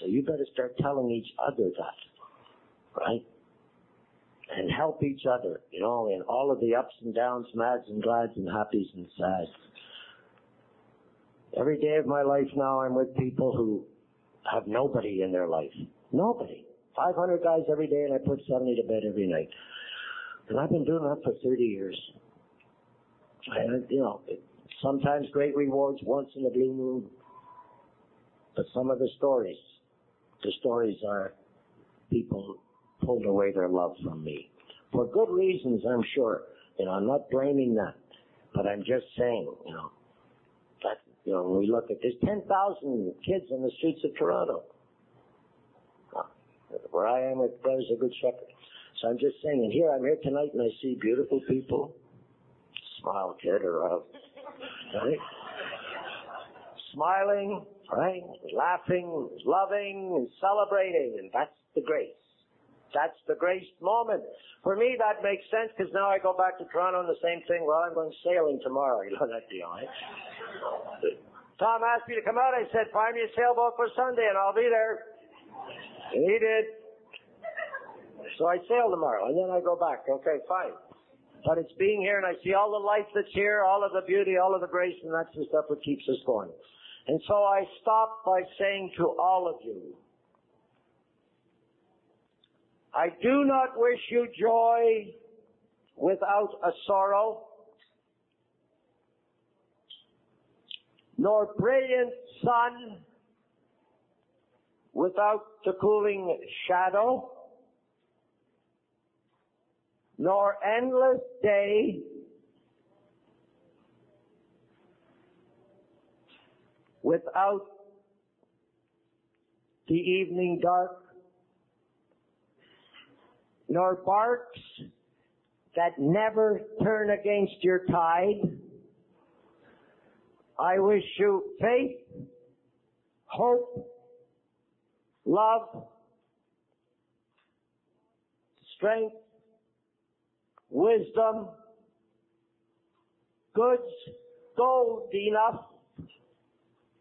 S2: So you better start telling each other that, right? And help each other, you know, in all of the ups and downs, mads and glads and happies and sads. Every day of my life now I'm with people who have nobody in their life. Nobody. 500 guys every day and I put 70 to bed every night. And I've been doing that for 30 years. And, you know, sometimes great rewards once in a blue moon. But some of the stories, the stories are people pulled away their love from me. For good reasons, I'm sure. You know, I'm not blaming that. But I'm just saying, you know, that, you know, when we look at, there's 10,000 kids on the streets of Toronto. Where I am with Brothers of Good Shepherd. So I'm just saying, and here I'm here tonight and I see beautiful people. Smile, kid, or uh, right? Smiling, right? Laughing, loving, and celebrating, and that's the grace. That's the grace moment. For me, that makes sense because now I go back to Toronto and the same thing. Well, I'm going sailing tomorrow. You know that deal, right? Tom asked me to come out. I said, find me a sailboat for Sunday and I'll be there. And he did. So I sail tomorrow and then I go back. Okay, fine. But it's being here and I see all the life that's here, all of the beauty, all of the grace, and that's the stuff that keeps us going. And so I stop by saying to all of you, I do not wish you joy without a sorrow, nor brilliant sun without the cooling shadow, nor endless day without the evening dark, nor barks that never turn against your tide. I wish you faith, hope, love, strength, wisdom, goods, gold enough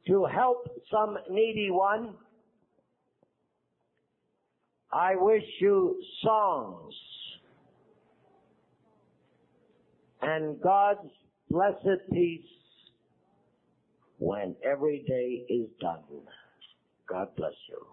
S2: to help some needy one. I wish you songs and God's blessed peace when every day is done. God bless you.